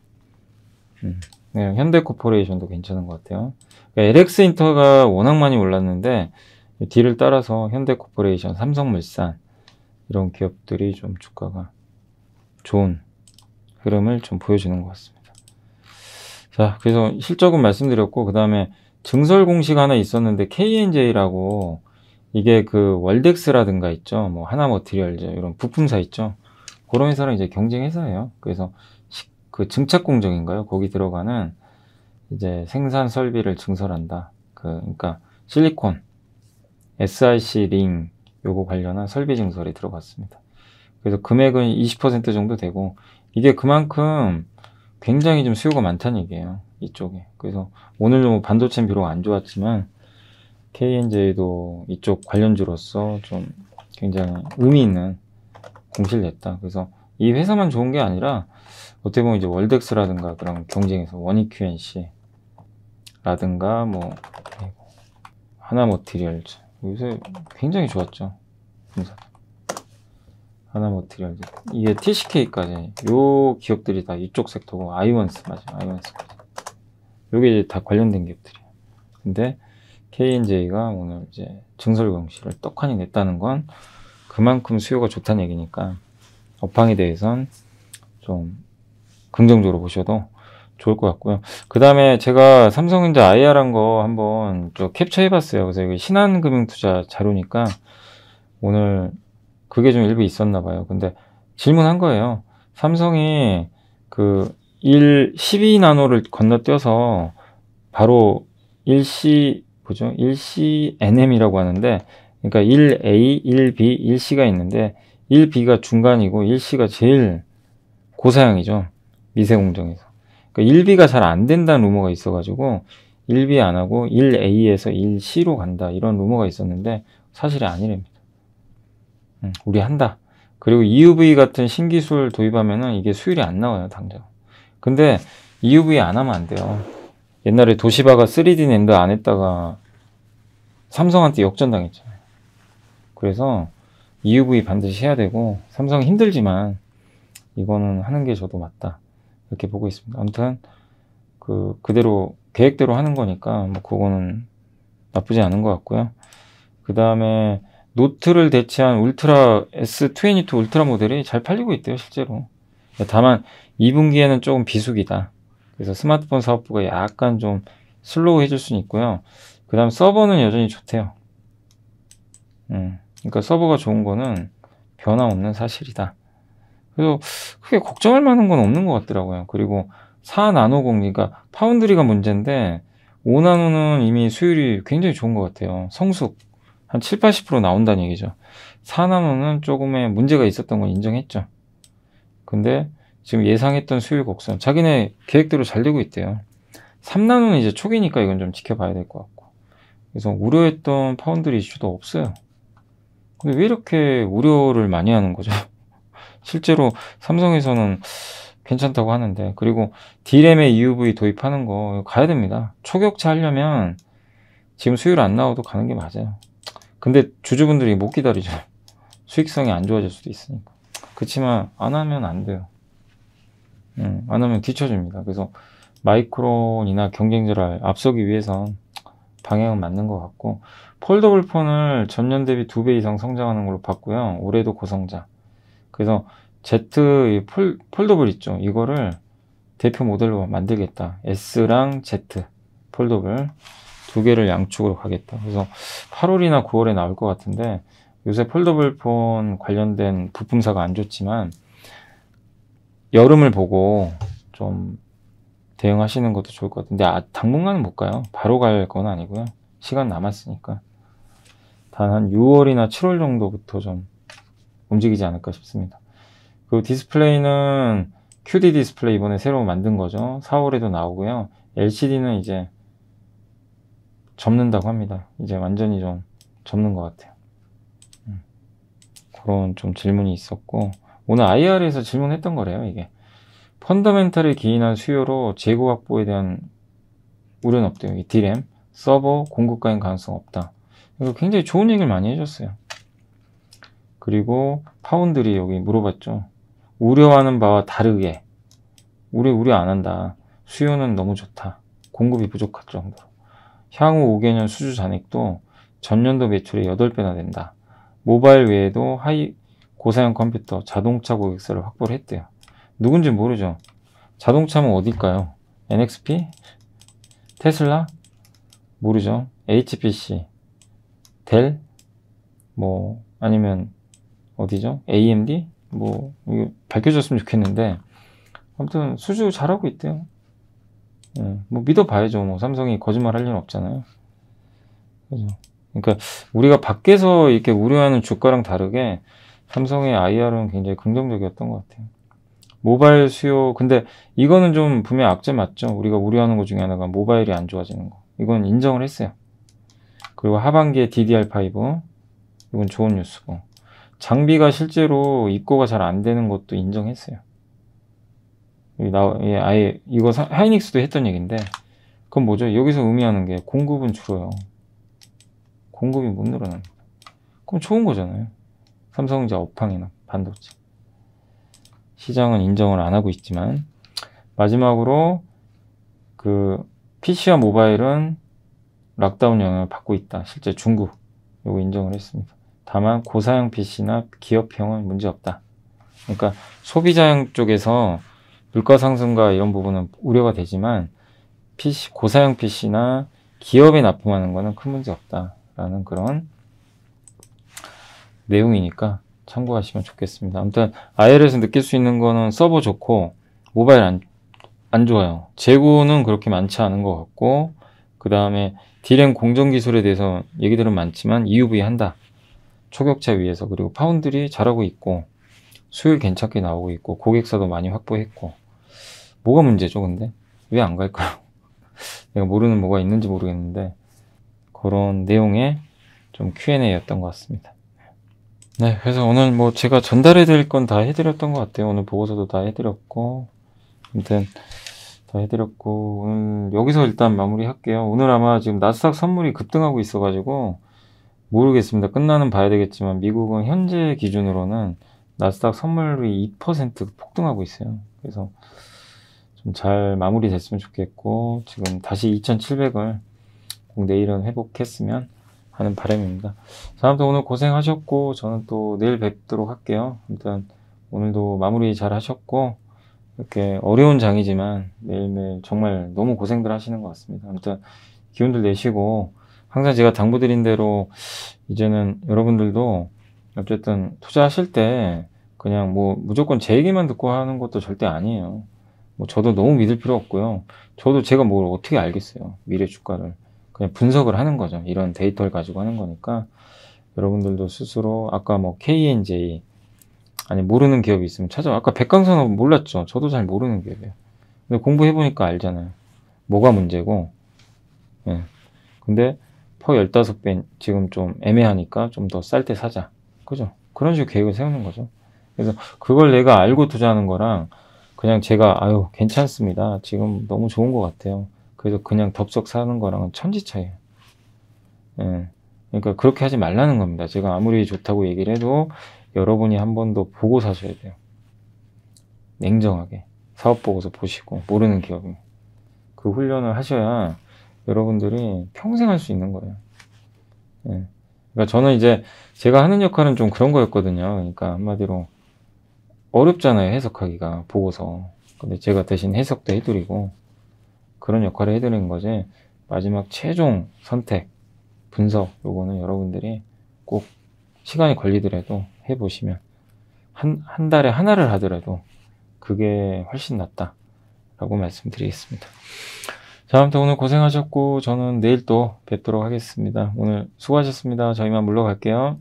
음. 네, 현대코퍼레이션도 괜찮은 것 같아요. 그러니까 LX 인터가 워낙 많이 올랐는데 뒤를 따라서 현대코퍼레이션, 삼성물산 이런 기업들이 좀 주가가 좋은 흐름을 좀 보여주는 것 같습니다. 자, 그래서 실적은 말씀드렸고 그 다음에 증설 공식 하나 있었는데 KNJ라고 이게 그 월덱스라든가 있죠, 뭐 하나머티리얼즈 이런 부품사 있죠. 그런 회사랑 이제 경쟁 회사예요. 그래서 그 증착 공정인가요? 거기 들어가는 이제 생산 설비를 증설한다. 그 그러니까 실리콘, SiC 링 요거 관련한 설비 증설이 들어갔습니다. 그래서 금액은 20% 정도 되고 이게 그만큼 굉장히 좀 수요가 많다는 얘기예요. 이쪽에. 그래서 오늘 뭐 반도체는 비록 안 좋았지만 KNJ도 이쪽 관련주로서 좀 굉장히 의미 있는 공시를 냈다. 그래서 이 회사만 좋은 게 아니라 어떻게 보면 이제 월덱스라든가 그런 경쟁에서 원익QNC 라든가 뭐 하나 머티리얼즈 요새 굉장히 좋았죠. 분사. 하나 머티리얼즈 이게 TCK까지 요 기업들이 다 이쪽 섹터고 아이원스 맞아 아이원스까지 요게 이제 다 관련된 기업들이에요. 근데 KNJ가 오늘 이제 증설 공시를 떡하니 냈다는 건 그만큼 수요가 좋다는 얘기니까 업황에 대해선 좀 긍정적으로 보셔도 좋을 것 같고요. 그 다음에 제가 삼성전자 IR한 거 한번 좀 캡처해 봤어요. 그래서 여기 신한금융투자 자료니까 오늘 그게 좀 일부 있었나 봐요. 근데 질문한 거예요. 삼성이 그 1, 12나노를 건너뛰어서 바로 1C, 뭐죠? 1CNM이라고 하는데, 그러니까 1A, 1B, 1C가 있는데, 1B가 중간이고 1C가 제일 고사양이죠. 미세 공정에서. 그러니까 1B가 잘 안 된다는 루머가 있어가지고 1B 안 하고 1A에서 1C로 간다 이런 루머가 있었는데 사실이 아니랍니다. 음, 우리 한다. 그리고 EUV 같은 신기술 도입하면은 이게 수율이 안 나와요 당장. 근데 EUV 안 하면 안 돼요. 옛날에 도시바가 3D 낸드 안 했다가 삼성한테 역전당했잖아요. 그래서 EUV 반드시 해야 되고 삼성은 힘들지만 이거는 하는 게 저도 맞다 이렇게 보고 있습니다. 아무튼 그 그대로 계획대로 하는 거니까 뭐 그거는 나쁘지 않은 것 같고요. 그 다음에 노트를 대체한 울트라 S22 울트라 모델이 잘 팔리고 있대요, 실제로. 다만 2분기에는 조금 비수기다. 그래서 스마트폰 사업부가 약간 좀 slow 해줄 수는 있고요. 그 다음 서버는 여전히 좋대요. 음, 그러니까 서버가 좋은 거는 변함없는 사실이다. 그래서 크게 걱정할 만한 건 없는 것 같더라고요. 그리고 4나노 그러니까 foundry가 문제인데 5나노는 이미 수율이 굉장히 좋은 것 같아요. 성숙 한 7, 80% 나온다는 얘기죠. 4나노는 조금의 문제가 있었던 건 인정했죠. 근데 지금 예상했던 수율 곡선 자기네 계획대로 잘 되고 있대요. 3나노는 이제 초기니까 이건 좀 지켜봐야 될 것 같고 그래서 우려했던 파운드리 이슈도 없어요. 근데 왜 이렇게 우려를 많이 하는 거죠? 실제로 삼성에서는 괜찮다고 하는데 그리고 D램에 EUV 도입하는 거 가야 됩니다. 초격차 하려면 지금 수율 안 나와도 가는 게 맞아요. 근데 주주분들이 못 기다리죠. 수익성이 안 좋아질 수도 있으니까. 그렇지만 안 하면 안 돼요. 음, 안 하면 뒤쳐집니다. 그래서 마이크론이나 경쟁자를 앞서기 위해선 방향은 맞는 것 같고 foldable 폰을 전년 대비 두 배 이상 성장하는 걸로 봤고요. 올해도 고성장. 그래서 Z Fold, foldable 있죠. 이거를 대표 모델로 만들겠다. S랑 Z foldable 두 개를 양축으로 가겠다. 그래서 8월이나 9월에 나올 것 같은데 요새 foldable 폰 관련된 부품사가 안 좋지만 여름을 보고 좀 대응하시는 것도 좋을 것 같은데 아, 당분간은 못 가요. 바로 갈 건 아니고요. 시간 남았으니까 단 한 6월이나 7월 정도부터 좀 움직이지 않을까 싶습니다. 그 디스플레이는 QD 디스플레이 이번에 새로 만든 거죠. 4월에도 나오고요. LCD는 이제 접는다고 합니다. 이제 완전히 좀 접는 것 같아요. 음. 그런 좀 질문이 있었고 오늘 IR에서 질문했던 거래요. 이게 fundamental을 기인한 수요로 재고 확보에 대한 우려는 없대요. 이 D램 서버 공급 과잉 가능성 없다. 이거 굉장히 좋은 얘기를 많이 해줬어요. 그리고 파운드리 여기 물어봤죠. 우려하는 바와 다르게 우리 우려 안 한다. 수요는 너무 좋다. 공급이 부족할 정도로. 향후 5개년 수주 잔액도 전년도 매출의 8배나 된다. 모바일 외에도 high 고사양 컴퓨터, 자동차 고객사를 확보를 했대요. 누군지 모르죠. 자동차면 어딜까요? NXP? 테슬라? 모르죠. HPC? 델? 뭐 아니면 어디죠? AMD? 뭐 이거 밝혀졌으면 좋겠는데 아무튼 수주 잘하고 있대요. 예, 뭐 믿어봐야죠. 뭐 삼성이 거짓말 할 리는 없잖아요. 그죠? 그러니까 우리가 밖에서 이렇게 우려하는 주가랑 다르게 삼성의 IR은 굉장히 긍정적이었던 것 같아요. 모바일 수요 근데 이거는 좀 분명 악재 맞죠. 우리가 우려하는 것 중에 하나가 모바일이 안 좋아지는 거. 이건 인정을 했어요. 그리고 하반기에 DDR5 이건 좋은 뉴스고 장비가 실제로 입고가 잘 안 되는 것도 인정했어요. 나, 예, 아예 이거 사, 하이닉스도 했던 얘기인데 그건 뭐죠? 여기서 의미하는 게 공급은 줄어요. 공급이 못 늘어납니다. 그럼 좋은 거잖아요. 삼성전자 업황이나 반도체. 시장은 인정을 안 하고 있지만 마지막으로 그 PC와 모바일은 락다운 영향을 받고 있다. 실제 중국 요거 인정을 했습니다. 다만 고사양 PC나 기업형은 문제없다. 그러니까 소비자형 쪽에서 물가 상승과 이런 부분은 우려가 되지만 PC, 고사양 PC나 기업에 납품하는 것은 큰 문제 없다라는 그런 내용이니까 참고하시면 좋겠습니다. 아무튼 IL에서 느낄 수 있는 거는 서버 좋고 모바일 안, 안 좋아요. 재고는 그렇게 많지 않은 것 같고 그 다음에 D램 공정 기술에 대해서 얘기들은 많지만 EUV 한다. 초격차 위에서 그리고 파운드리 잘하고 있고 수율 괜찮게 나오고 있고 고객사도 많이 확보했고 뭐가 문제죠 근데 왜 안 갈까요? 내가 모르는 뭐가 있는지 모르겠는데 그런 내용의 좀 Q&A였던 것 같습니다. 네, 그래서 오늘 뭐 제가 전달해 드릴 건 다 해드렸던 것 같아요. 오늘 보고서도 다 해드렸고 아무튼 다 해드렸고 오늘 여기서 일단 마무리 할게요. 오늘 아마 지금 나스닥 선물이 급등하고 있어가지고 모르겠습니다. 끝나는 봐야 되겠지만 미국은 현재 기준으로는 나스닥 선물이 2% 폭등하고 있어요. 그래서 좀 잘 마무리 됐으면 좋겠고 지금 다시 2,700을 내일은 회복했으면 하는 바람입니다. 자, 아무튼 오늘 고생하셨고 저는 또 내일 뵙도록 할게요. 아무튼 오늘도 마무리 잘 하셨고 이렇게 어려운 장이지만 매일매일 정말 너무 고생들 하시는 것 같습니다. 아무튼 기운들 내시고 항상 제가 당부드린 대로 이제는 여러분들도 어쨌든 투자하실 때 그냥 뭐 무조건 제 얘기만 듣고 하는 것도 절대 아니에요. 뭐 저도 너무 믿을 필요 없고요. 저도 제가 뭘 어떻게 알겠어요. 미래 주가를. 그냥 분석을 하는 거죠. 이런 데이터를 가지고 하는 거니까 여러분들도 스스로 아까 뭐 KNJ 아니 모르는 기업이 있으면 찾아. 아까 백강선은 몰랐죠. 저도 잘 모르는 기업이에요. 근데 공부해 보니까 알잖아요. 뭐가 문제고. 예. 근데 퍼 15배 지금 좀 애매하니까 좀 더 쌀 때 사자. 그죠? 그런 식으로 계획을 세우는 거죠. 그래서 그걸 내가 알고 투자하는 거랑 그냥 제가 아유 괜찮습니다. 지금 너무 좋은 것 같아요. 그래서 그냥 덥석 사는 거랑은 천지 차이에요. 예. 그러니까 그렇게 하지 말라는 겁니다. 제가 아무리 좋다고 얘기를 해도 여러분이 한 번 더 보고 사셔야 돼요. 냉정하게 사업 보고서 보시고 모르는 기업이 그 훈련을 하셔야 여러분들이 평생 할 수 있는 거예요. 예. 그러니까 저는 이제 제가 하는 역할은 좀 그런 거였거든요. 그러니까 한마디로 어렵잖아요 해석하기가 보고서. 근데 제가 대신 해석도 해드리고 그런 역할을 해드리는 거지. 마지막 최종 선택 분석 요거는 여러분들이 꼭 시간이 걸리더라도 해보시면 한, 한 달에 하나를 하더라도 그게 훨씬 낫다라고 말씀드리겠습니다. 자, 아무튼 오늘 고생하셨고 저는 내일 또 뵙도록 하겠습니다. 오늘 수고하셨습니다. 저희만 물러갈게요.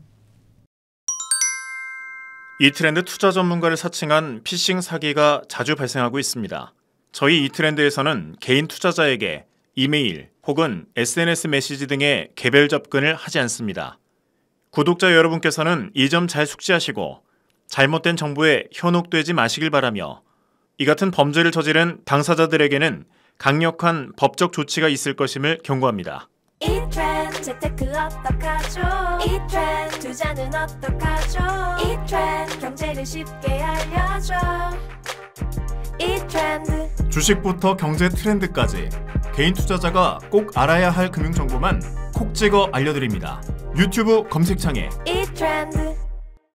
이 트렌드 투자 전문가를 사칭한 피싱 사기가 자주 발생하고 있습니다. 저희 이 트렌드에서는 개인 투자자에게 이메일 혹은 SNS 메시지 등의 개별 접근을 하지 않습니다. 구독자 여러분께서는 이 점 잘 숙지하시고 잘못된 정보에 현혹되지 마시길 바라며 이 같은 범죄를 저지른 당사자들에게는 강력한 법적 조치가 있을 것임을 경고합니다. 이 트렌드 재테크 어떡하죠 이 트렌드 투자는 어떡하죠 이 트렌드 경제를 쉽게 알려줘 이 트렌드 주식부터 경제 트렌드까지 개인 투자자가 꼭 알아야 할 금융 정보만 콕 찍어 알려드립니다. 유튜브 검색창에 이 트렌드